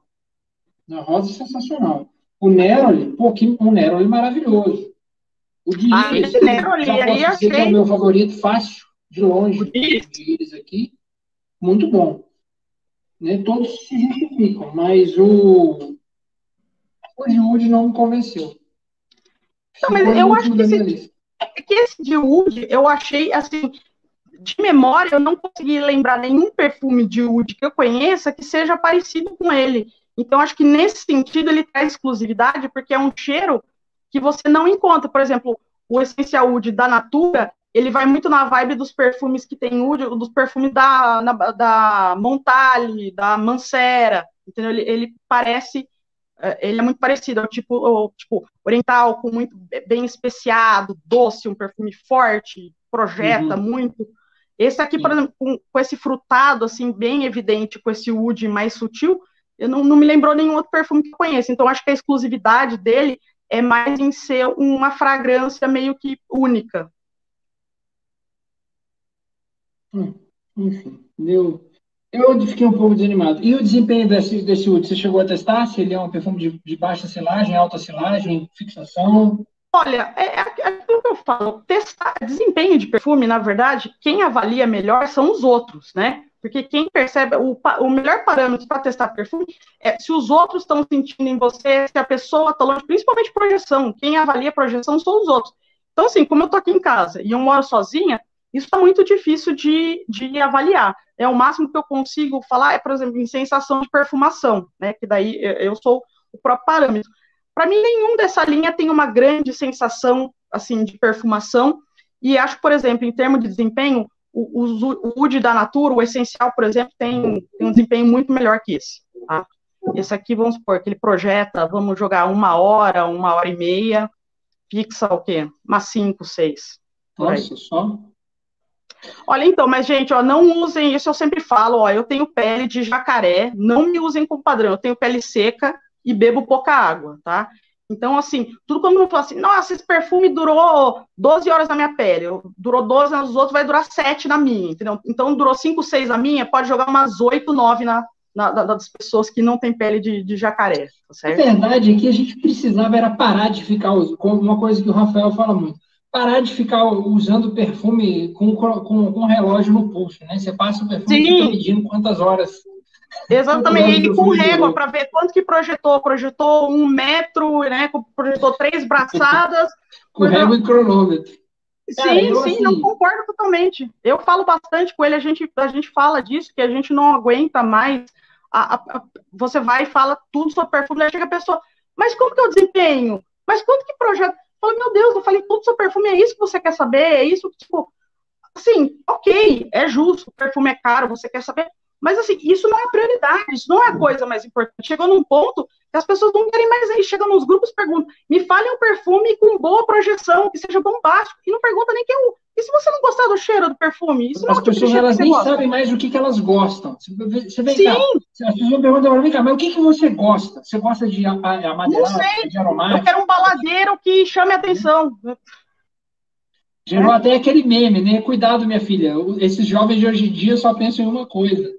A rosa é sensacional. O Neroli, pô, que, um Neroli maravilhoso. O de ah, Iris, Neroli, já posso dizer achei... que é o meu favorito, fácil, de longe. O de Iris aqui, muito bom. Né? Todos se justificam, mas o, o não me convenceu. Não, mas eu acho que esse, é que esse de Wood, eu achei, assim, de memória, eu não consegui lembrar nenhum perfume de Wood que eu conheça que seja parecido com ele. Então, acho que nesse sentido ele traz exclusividade, porque é um cheiro que você não encontra. Por exemplo, o Essential Wood da Natura, ele vai muito na vibe dos perfumes que tem Wood, dos perfumes da, na, da Montale, da Mancera, entendeu? Ele, ele, parece, é, ele é muito parecido, é tipo, tipo oriental, com muito bem especiado, doce, um perfume forte, projeta uhum. muito. Esse aqui, por exemplo, com, com, esse frutado, assim, bem evidente, com esse wood mais sutil, eu não, não me lembrou nenhum outro perfume que eu conheço. Então, acho que a exclusividade dele é mais em ser uma fragrância meio que única. Hum, enfim, eu, eu fiquei um pouco desanimado. E o desempenho desse, desse wood, você chegou a testar? Se ele é um perfume de, de baixa silagem, alta silagem, fixação? Olha, é, é, é aquilo que eu falo, testar, desempenho de perfume, na verdade, quem avalia melhor são os outros, né? Porque quem percebe, o, o melhor parâmetro para testar perfume é se os outros estão sentindo em você, se a pessoa está longe, principalmente projeção. Quem avalia projeção são os outros. Então, assim, como eu estou aqui em casa e eu moro sozinha, isso é muito difícil de, de avaliar. É o máximo que eu consigo falar é, por exemplo, em sensação de perfumação, né? Que daí eu sou o próprio parâmetro. Para mim, nenhum dessa linha tem uma grande sensação assim de perfumação. E acho, por exemplo, em termos de desempenho, o, o, o Wood da Natura, o essencial, por exemplo, tem, tem um desempenho muito melhor que esse. Tá? Esse aqui, vamos supor, que ele projeta, vamos jogar uma hora, uma hora e meia, fixa o quê? Umas cinco, seis. Nossa, só? Olha, então, mas, gente, ó, não usem isso, eu sempre falo, ó, eu tenho pele de jacaré, não me usem como padrão, eu tenho pele seca, e bebo pouca água, tá? Então, assim, tudo quando eu falo assim, nossa, esse perfume durou 12 horas na minha pele, durou 12 nos outros, vai durar 7 na minha, entendeu? Então, durou 5, 6 na minha, pode jogar umas 8, 9 na, na, das pessoas que não têm pele de, de jacaré, tá certo? A verdade é que a gente precisava era parar de ficar, uma coisa que o Rafael fala muito, parar de ficar usando perfume com, com, com relógio no pulso, né? Você passa o perfume e fica medindo quantas horas Exatamente, e com régua para ver quanto que projetou. Projetou um metro, né? Projetou três braçadas. <laughs> com régua e cronômetro. Cara, sim, sim, assim... eu concordo totalmente. Eu falo bastante com ele, a gente, a gente fala disso, que a gente não aguenta mais. A, a, a, você vai e fala tudo sobre perfume, aí chega a pessoa, mas como que é o desempenho? Mas quanto que projeto? Falei, meu Deus, eu falei tudo sobre perfume, é isso que você quer saber? É isso tipo, assim, ok, é justo, o perfume é caro, você quer saber, mas, assim, isso não é prioridade, isso não é a coisa mais importante. Chegou num ponto as pessoas não querem mais ir. Chegam nos grupos perguntam: me fale um perfume com boa projeção, que seja bombástico. E não pergunta nem que é o. E se você não gostar do cheiro do perfume? Isso as não é pessoas elas nem gosta. sabem mais o que, que elas gostam. Você vem Sim. cá, as pessoas perguntam vem cá, mas o que, que você gosta? Você gosta de amadeirado, de aromático? Eu quero um baladeiro que chame a atenção. Gerou até aquele meme, né? Cuidado, minha filha. Esses jovens de hoje em dia só pensam em uma coisa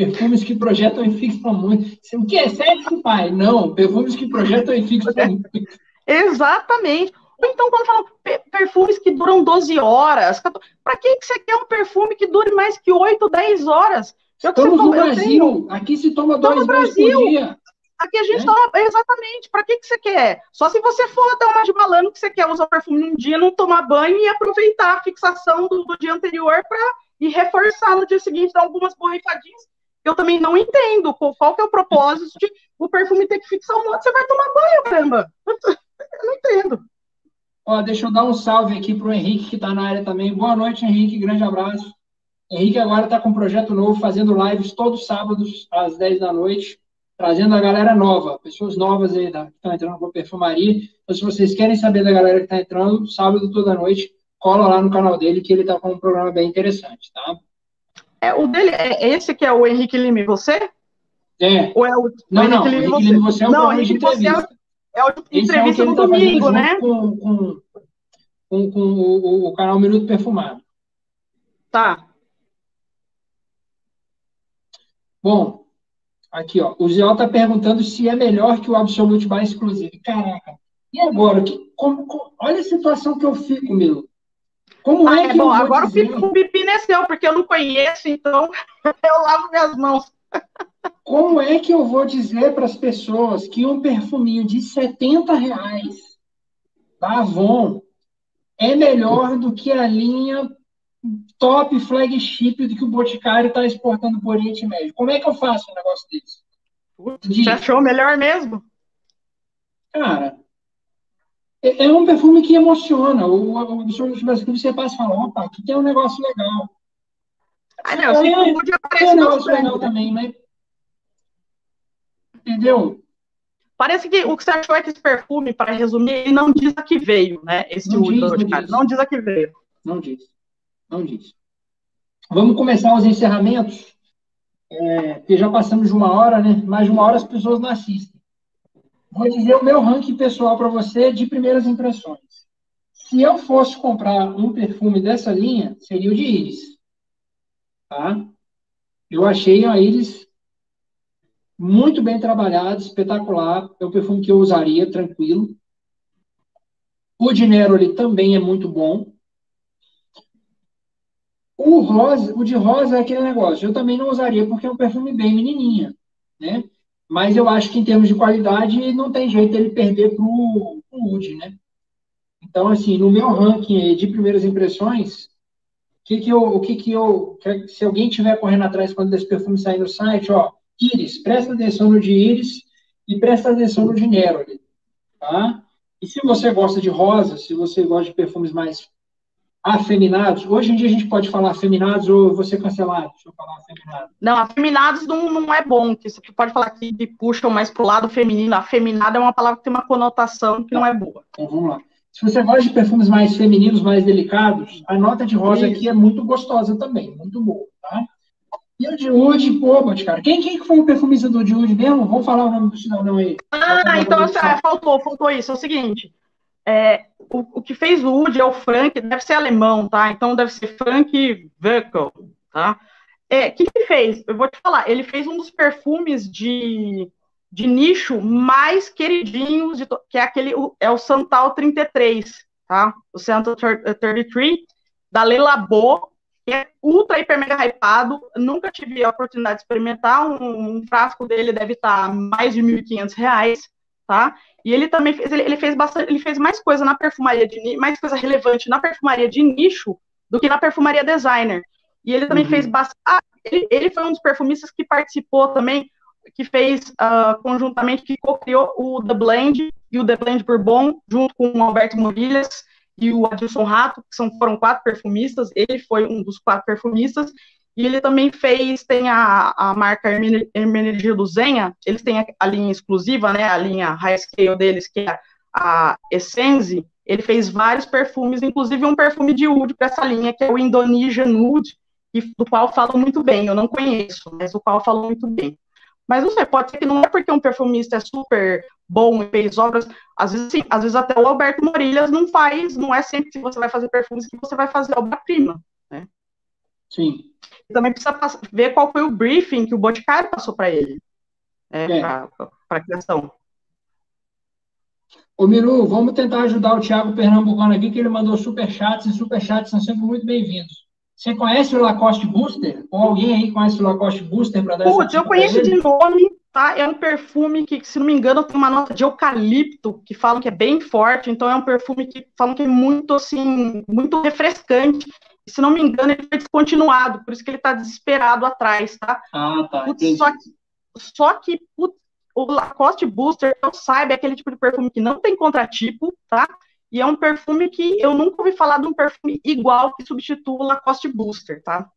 Perfumes que projetam e fixam muito. O que é sexo, pai? Não, perfumes que projetam e fixam muito. Exatamente. Ou então, quando falam perfumes que duram 12 horas, para que, que você quer um perfume que dure mais que 8, 10 horas? Estamos no Brasil. Aqui se toma dois banhos por dia. Aqui a gente é? toma. Exatamente. Para que, que você quer? Só se você for dar uma de balano que você quer usar perfume num dia, não tomar banho e aproveitar a fixação do, do dia anterior para ir reforçar no dia seguinte, dar algumas borrifadinhas. Eu também não entendo qual, que é o propósito de o perfume ter que fixar um monte. Você vai tomar banho, caramba. Eu não entendo. Ó, deixa eu dar um salve aqui para o Henrique, que está na área também. Boa noite, Henrique. Grande abraço. Henrique agora está com um projeto novo, fazendo lives todos os sábados, às 10 da noite trazendo a galera nova, pessoas novas aí da, que estão entrando para a perfumaria. Então, se vocês querem saber da galera que está entrando, sábado toda noite, cola lá no canal dele, que ele está com um programa bem interessante, tá? É, o dele, é esse que é o Henrique Lima e você? É. Ou é o, não, o não, Henrique Lima, Henrique você? você é o não, Henrique você é, é o entrevista é do tá domingo, né? Com, com, com, com o, o canal Minuto Perfumado. Tá. Bom, Aqui, ó. O Zé está perguntando se é melhor que o Absolute Buy Exclusive. Caraca. E agora? Que, como, como, olha a situação que eu fico, meu. Como ah, é, que bom, agora dizer... o pepino é seu, porque eu não conheço, então <laughs> eu lavo minhas mãos. Como é que eu vou dizer para as pessoas que um perfuminho de 70 reais da Avon é melhor do que a linha top flagship do que o Boticário está exportando para o Oriente Médio. Como é que eu faço um negócio desse? De... Você achou melhor mesmo? Cara, é, é um perfume que emociona. O, o Absolute você passa e fala, opa, aqui tem um negócio legal. Ah, não, é, é, tem um negócio legal também, mas... Entendeu? Parece que o que você achou é que esse perfume, para resumir, ele não diz a que veio, né? Esse não, diz, não, diz. não diz a que veio. Não diz. Não diz. Vamos começar os encerramentos, é, porque já passamos de uma hora, né? Mais de uma hora as pessoas não assistem. Vou dizer o meu ranking pessoal para você de primeiras impressões. Se eu fosse comprar um perfume dessa linha, seria o de íris. Tá? Eu achei a íris muito bem trabalhado, espetacular. É o perfume que eu usaria, tranquilo. O de Neroli também é muito bom. O rosa, o de rosa é aquele negócio. Eu também não usaria porque é um perfume bem menininha, né? Mas eu acho que em termos de qualidade não tem jeito ele perder para o Wood, né? Então, assim, no meu ranking de primeiras impressões, que que eu, o que que eu, se alguém estiver correndo atrás quando esse perfume sair no site, ó, íris, presta atenção no de íris e presta atenção no de Neroli, tá? E se você gosta de rosa, se você gosta de perfumes mais afeminados. Hoje em dia a gente pode falar afeminados ou você cancelado. Deixa eu falar afeminados. Não, afeminados não, não é bom, que você pode falar que puxam mais pro lado feminino. Afeminado é uma palavra que tem uma conotação que não é boa. Então vamos lá. Se você gosta de perfumes mais femininos, mais delicados, a nota de rosa Isso. aqui é muito gostosa também, muito boa, tá? E o de Wood, pô, cara. Quem, quem foi o perfumista do de Wood mesmo? Vamos falar o nome do cidadão aí. Ah, então, faltou, faltou isso. É o seguinte, é, o, o, que fez o Woody é o Frank, deve ser alemão, tá? Então deve ser Frank Weckel, tá? É, o que ele fez? Eu vou te falar, ele fez um dos perfumes de, de nicho mais queridinhos, de, que é aquele, é o Santal 33, tá? O Santal 33, da Leila Bo, que é ultra, hiper, mega hypado, nunca tive a oportunidade de experimentar, um, um frasco dele deve estar mais de R$ 1.500, tá? E ele também fez, ele, ele, fez bastante, ele fez mais coisa na perfumaria de mais coisa relevante na perfumaria de nicho do que na perfumaria designer. E ele também uhum. fez bastante. Ah, ele, ele, foi um dos perfumistas que participou também, que fez uh, conjuntamente, que co-criou o The Blend e o The Blend Bourbon, junto com o Alberto Morilhas e o Adilson Rato, que são, foram quatro perfumistas. Ele foi um dos quatro perfumistas. E ele também fez, tem a, a marca Hermenegildo Zenha, eles têm a, a, linha exclusiva, né, a linha high scale deles, que é a Essence, ele fez vários perfumes, inclusive um perfume de oud para essa linha, que é o Indonesian Oud, e, do qual falo muito bem, eu não conheço, mas do qual falo muito bem. Mas não sei, pode ser que não é porque um perfumista é super bom e fez obras, às vezes sim, às vezes até o Alberto Morilhas não faz, não é sempre que você vai fazer perfumes que você vai fazer obra-prima, Sim também precisa ver qual foi o briefing que o Boticário passou para ele, né, é. para a criação. Ô, Miru, vamos tentar ajudar o Thiago Pernambucano aqui, que ele mandou superchats, e superchats são sempre muito bem-vindos. Você conhece o Lacoste Booster? Ou alguém aí conhece o Lacoste Booster para dar Putz, eu conheço de nome, tá? É um perfume que, se não me engano, tem uma nota de eucalipto, que falam que é bem forte, então é um perfume que falam que é muito, assim, muito refrescante. Se não me engano, ele foi descontinuado, por isso que ele está desesperado atrás, tá? Ah, tá. Putz, só que, só que putz, o Lacoste Booster, eu saiba, é aquele tipo de perfume que não tem contratipo, tá? E é um perfume que eu nunca ouvi falar de um perfume igual que substitua o Lacoste Booster, tá?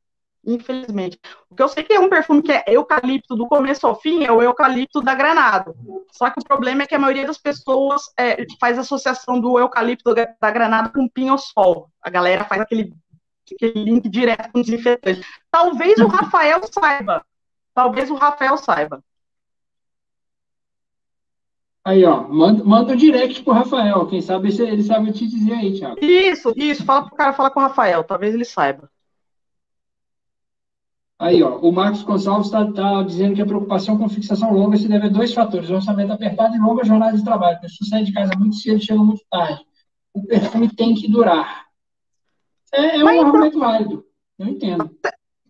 Infelizmente. O que eu sei que é um perfume que é eucalipto do começo ao fim é o eucalipto da Granada. Só que o problema é que a maioria das pessoas é, faz associação do eucalipto da Granada com pinho-sol. A galera faz aquele, aquele link direto com desinfetante. Talvez o Rafael saiba. Talvez o Rafael saiba. Aí, ó, manda, manda um direct pro Rafael. Quem sabe ele sabe te dizer aí, Thiago. Isso, isso. Fala pro cara falar com o Rafael. Talvez ele saiba. Aí, ó, o Marcos Gonçalves está tá dizendo que a preocupação com fixação longa se deve a dois fatores: orçamento apertado e longa jornada de trabalho. A pessoa sai de casa muito cedo e chega muito tarde. O perfume tem que durar. É, é um então... argumento válido. Eu entendo.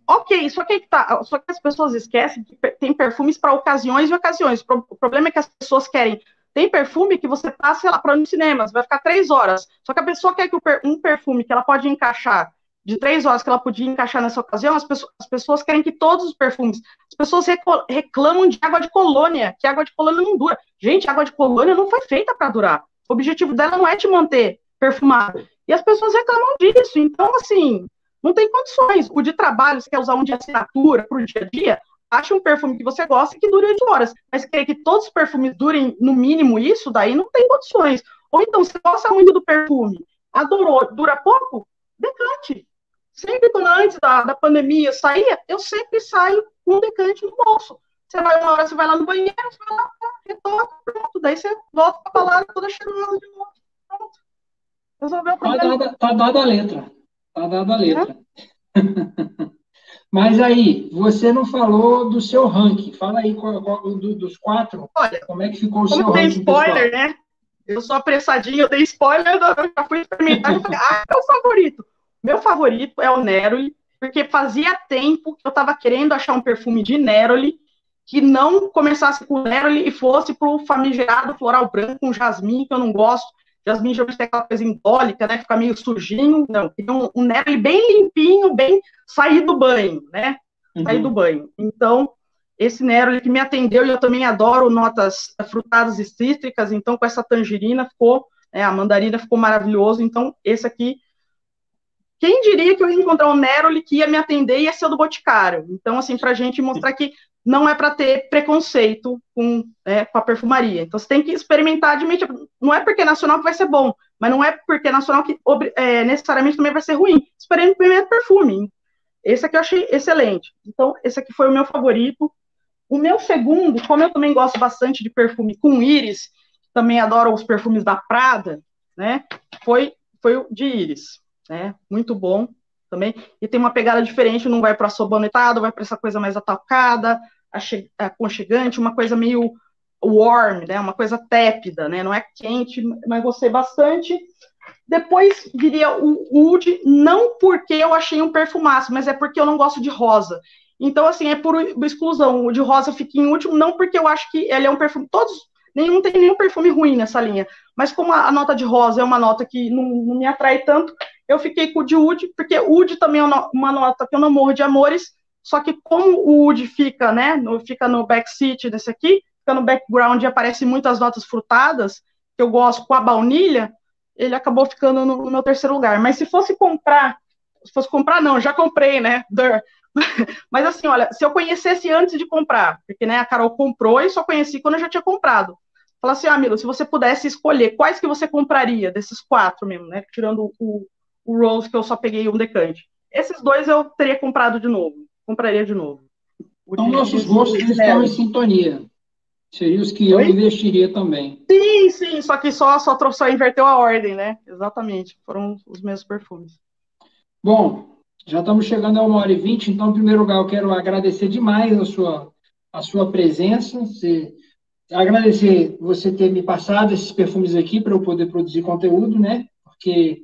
Ok, só que, tá, só que as pessoas esquecem que tem perfumes para ocasiões e ocasiões. O problema é que as pessoas querem. Tem perfume que você passa, sei lá, para no cinema, vai ficar três horas. Só que a pessoa quer que um perfume que ela pode encaixar de três horas que ela podia encaixar nessa ocasião, as pessoas, as pessoas querem que todos os perfumes. As pessoas reclamam de água de colônia, que água de colônia não dura. Gente, água de colônia não foi feita para durar. O objetivo dela não é te manter perfumado. E as pessoas reclamam disso. Então, assim, não tem condições. O de trabalho, você quer usar um de assinatura para o dia a dia, acha um perfume que você gosta que dure oito horas. Mas querer que todos os perfumes durem no mínimo isso, daí não tem condições. Ou então, você gosta muito do perfume, adorou, dura pouco, decante. Sempre antes da, da pandemia saía, eu sempre saio com um decante no bolso. Você vai uma hora, você vai lá no banheiro, você vai lá, retoca, pronto. Daí você volta com a palavra toda cheirosa de novo. Resolveu o tá problema. Tá dada, tá dada a letra. Tá dada a letra. É. <laughs> Mas aí, você não falou do seu ranking. Fala aí qual, qual, do, dos quatro. Olha, como é que ficou o seu ranking? spoiler, pessoal? né? Eu sou apressadinho, eu dei spoiler, eu já fui experimentar e falei, ah, é o favorito. Meu favorito é o Neroli, porque fazia tempo que eu estava querendo achar um perfume de Neroli que não começasse com Neroli e fosse para o famigerado floral branco com jasmim, que eu não gosto. Jasmim geralmente tem aquela coisa embólica, né? Fica meio sujinho. Não, tem um, um bem limpinho, bem sair do banho, né? Sair uhum. do banho. Então, esse Neroli que me atendeu, e eu também adoro notas frutadas e cítricas, então com essa tangerina ficou, né, a mandarina ficou maravilhoso. Então, esse aqui, quem diria que eu ia encontrar um Neroli que ia me atender e ia ser o do Boticário? Então, assim, para a gente mostrar que não é para ter preconceito com, é, com a perfumaria. Então você tem que experimentar de mente. Não é porque é nacional que vai ser bom, mas não é porque é nacional que é, necessariamente também vai ser ruim. Experimenta perfume. Esse aqui eu achei excelente. Então, esse aqui foi o meu favorito. O meu segundo, como eu também gosto bastante de perfume com íris, também adoro os perfumes da Prada, né? Foi, foi o de íris, né? Muito bom também. E tem uma pegada diferente, não vai para sobonetado, vai para essa coisa mais atacada, aconchegante, uma coisa meio warm, né? Uma coisa tépida, né? Não é quente, mas gostei bastante. Depois viria o Wood, não porque eu achei um perfumaço, mas é porque eu não gosto de rosa. Então, assim, é por exclusão. O de rosa fica em último, não porque eu acho que ele é um perfume. Todos, nenhum tem nenhum perfume ruim nessa linha. Mas como a, a nota de rosa é uma nota que não, não, me atrai tanto, eu fiquei com o de Wood, porque Wood também é uma nota que eu não morro de amores, só que como o Wood fica, né, no, fica no backseat desse aqui, fica no background e aparecem muitas notas frutadas, que eu gosto com a baunilha, ele acabou ficando no, no meu terceiro lugar. Mas se fosse comprar, se fosse comprar, não, já comprei, né, <laughs> Mas assim, olha, se eu conhecesse antes de comprar, porque né, a Carol comprou e só conheci quando eu já tinha comprado. Fala assim, ah, Milo, se você pudesse escolher, quais que você compraria desses quatro mesmo, né? Tirando o, o Rose, que eu só peguei um decante. Esses dois eu teria comprado de novo. Compraria de novo. então, nossos gostos estão em sintonia. Seria os que Oi? eu investiria também. Sim, sim, só que só, só, só inverteu a ordem, né? Exatamente. Foram os mesmos perfumes. Bom, já estamos chegando a uma hora e vinte, então, em primeiro lugar, eu quero agradecer demais a sua, a sua presença. Você, agradecer você ter me passado esses perfumes aqui para eu poder produzir conteúdo, né? Porque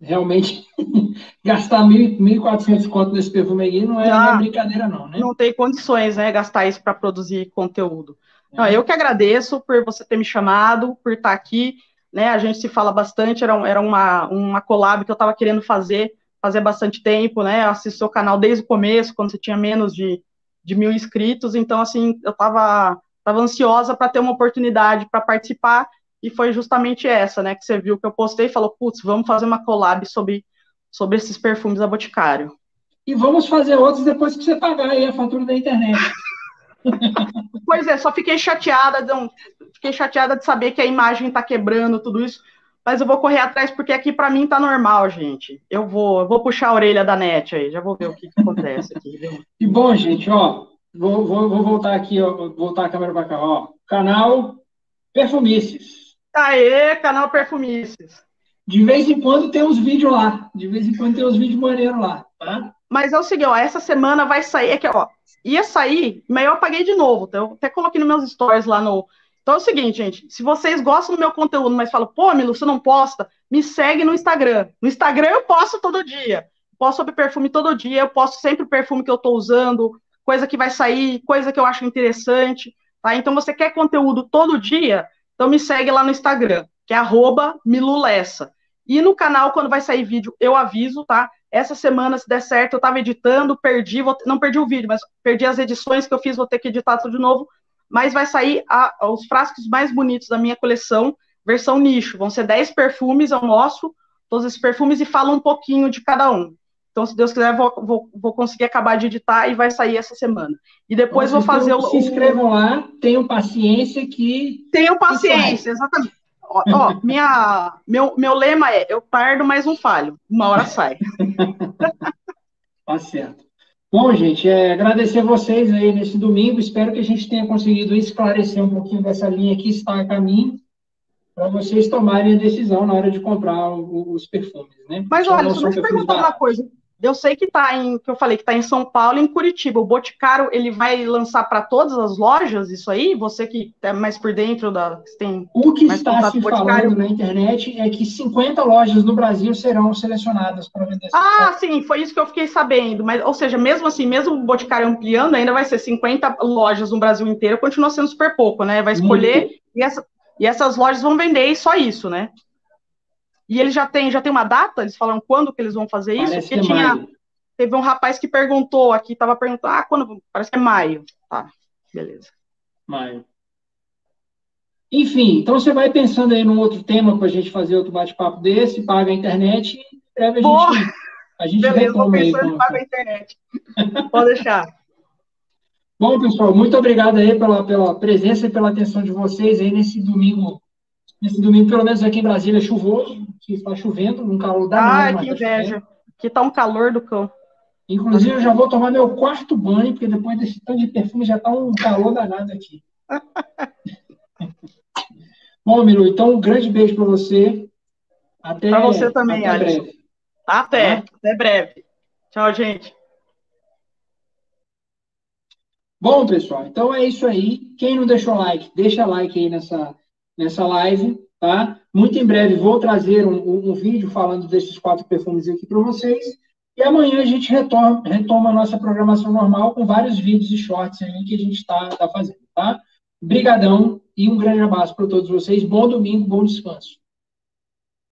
realmente <laughs> gastar 1.400 conto nesse perfume aí não é, não é brincadeira não, né? Não tem condições, né, gastar isso para produzir conteúdo. Não, eu que agradeço por você ter me chamado, por estar aqui, né, a gente se fala bastante, era, era uma, uma collab que eu estava querendo fazer, fazer bastante tempo, né, eu assisto seu canal desde o começo, quando você tinha menos de, de mil inscritos, então, assim, eu estava tava ansiosa para ter uma oportunidade para participar, e foi justamente essa, né, que você viu que eu postei e falou, putz, vamos fazer uma collab sobre, sobre esses perfumes da Boticário. E vamos fazer outros depois que você pagar aí a fatura da internet. <laughs> pois é, só fiquei chateada, não, fiquei chateada de saber que a imagem está quebrando, tudo isso, mas eu vou correr atrás porque aqui para mim tá normal, gente. Eu vou, eu vou puxar a orelha da net aí, já vou ver o que, que acontece aqui. Viu? <laughs> E bom, gente, ó, vou, vou, vou voltar aqui, ó, voltar a câmera para cá, ó, canal Perfumices. Aê, canal Perfumices. De vez em quando tem uns vídeos lá. De vez em quando tem uns vídeos maneiros lá, tá? Mas é o seguinte, ó, essa semana vai sair, é que, ó, ia sair, mas eu apaguei de novo. Então, eu até coloquei nos meus stories lá no. Então é o seguinte, gente, se vocês gostam do meu conteúdo, mas falam, pô, Milo, você não posta, me segue no Instagram. No Instagram eu posto todo dia. Posto sobre perfume todo dia, eu posto sempre o perfume que eu tô usando, coisa que vai sair, coisa que eu acho interessante, tá? Então você quer conteúdo todo dia, então me segue lá no Instagram, que é milulessa. E no canal, quando vai sair vídeo, eu aviso, tá? Essa semana, se der certo, eu estava editando, perdi, vou, não perdi o vídeo, mas perdi as edições que eu fiz, vou ter que editar tudo de novo. Mas vai sair a, os frascos mais bonitos da minha coleção, versão nicho. Vão ser 10 perfumes, eu mostro todos esses perfumes e falo um pouquinho de cada um. Então, se Deus quiser, vou, vou, vou, conseguir acabar de editar e vai sair essa semana. E depois vou fazer o. Se inscrevam lá, tenham paciência que. Tenham paciência, exatamente. Ó, ó, <laughs> minha, meu, meu lema é: eu pardo, mas não falho. Uma hora sai. <laughs> tá certo. Bom, gente, é, agradecer vocês aí nesse domingo. Espero que a gente tenha conseguido esclarecer um pouquinho dessa linha que está a caminho para vocês tomarem a decisão na hora de comprar os perfumes, né? Mas olha, deixa eu te perguntar uma coisa. Eu sei que tá em, que eu falei que está em São Paulo e em Curitiba. O Boticário, ele vai lançar para todas as lojas isso aí? Você que é mais por dentro da, tem O que está se falando na internet é que 50 lojas no Brasil serão selecionadas para vender. Ah, sim, foi isso que eu fiquei sabendo. Mas, ou seja, mesmo assim, mesmo o Boticário ampliando, ainda vai ser 50 lojas no Brasil inteiro, continua sendo super pouco, né? Vai escolher e, essa, e essas lojas vão vender só isso, né? E ele já tem, já tem uma data? Eles falam quando que eles vão fazer isso? Parece Porque é tinha. Maio. Teve um rapaz que perguntou aqui, estava perguntando, ah, quando? Parece que é maio. Tá, beleza. Maio. Enfim, então você vai pensando aí num outro tema para a gente fazer outro bate-papo desse, paga a internet e breve a gente, a gente Beleza, retoma aí. Beleza, paga a internet. <laughs> Pode deixar. Bom, pessoal, muito obrigado aí pela, pela presença e pela atenção de vocês aí nesse domingo Nesse domingo, pelo menos aqui em Brasília, é chuvoso, que está chovendo, um calor danado. Ah, que inveja. Aqui está um calor do cão. Inclusive, eu já vou tomar meu quarto banho, porque depois desse tanto de perfume já está um calor danado aqui. <laughs> Bom, Milu, então um grande beijo para você. Até Para você também, até Alisson. Breve. Até, tá? até breve. Tchau, gente. Bom, pessoal, então é isso aí. Quem não deixou like, deixa like aí nessa nessa live, tá? Muito em breve vou trazer um, um, vídeo falando desses quatro perfumes aqui para vocês. E amanhã a gente retoma, retoma a nossa programação normal com vários vídeos e shorts aí que a gente está tá fazendo, tá? Brigadão e um grande abraço para todos vocês. Bom domingo, bom descanso.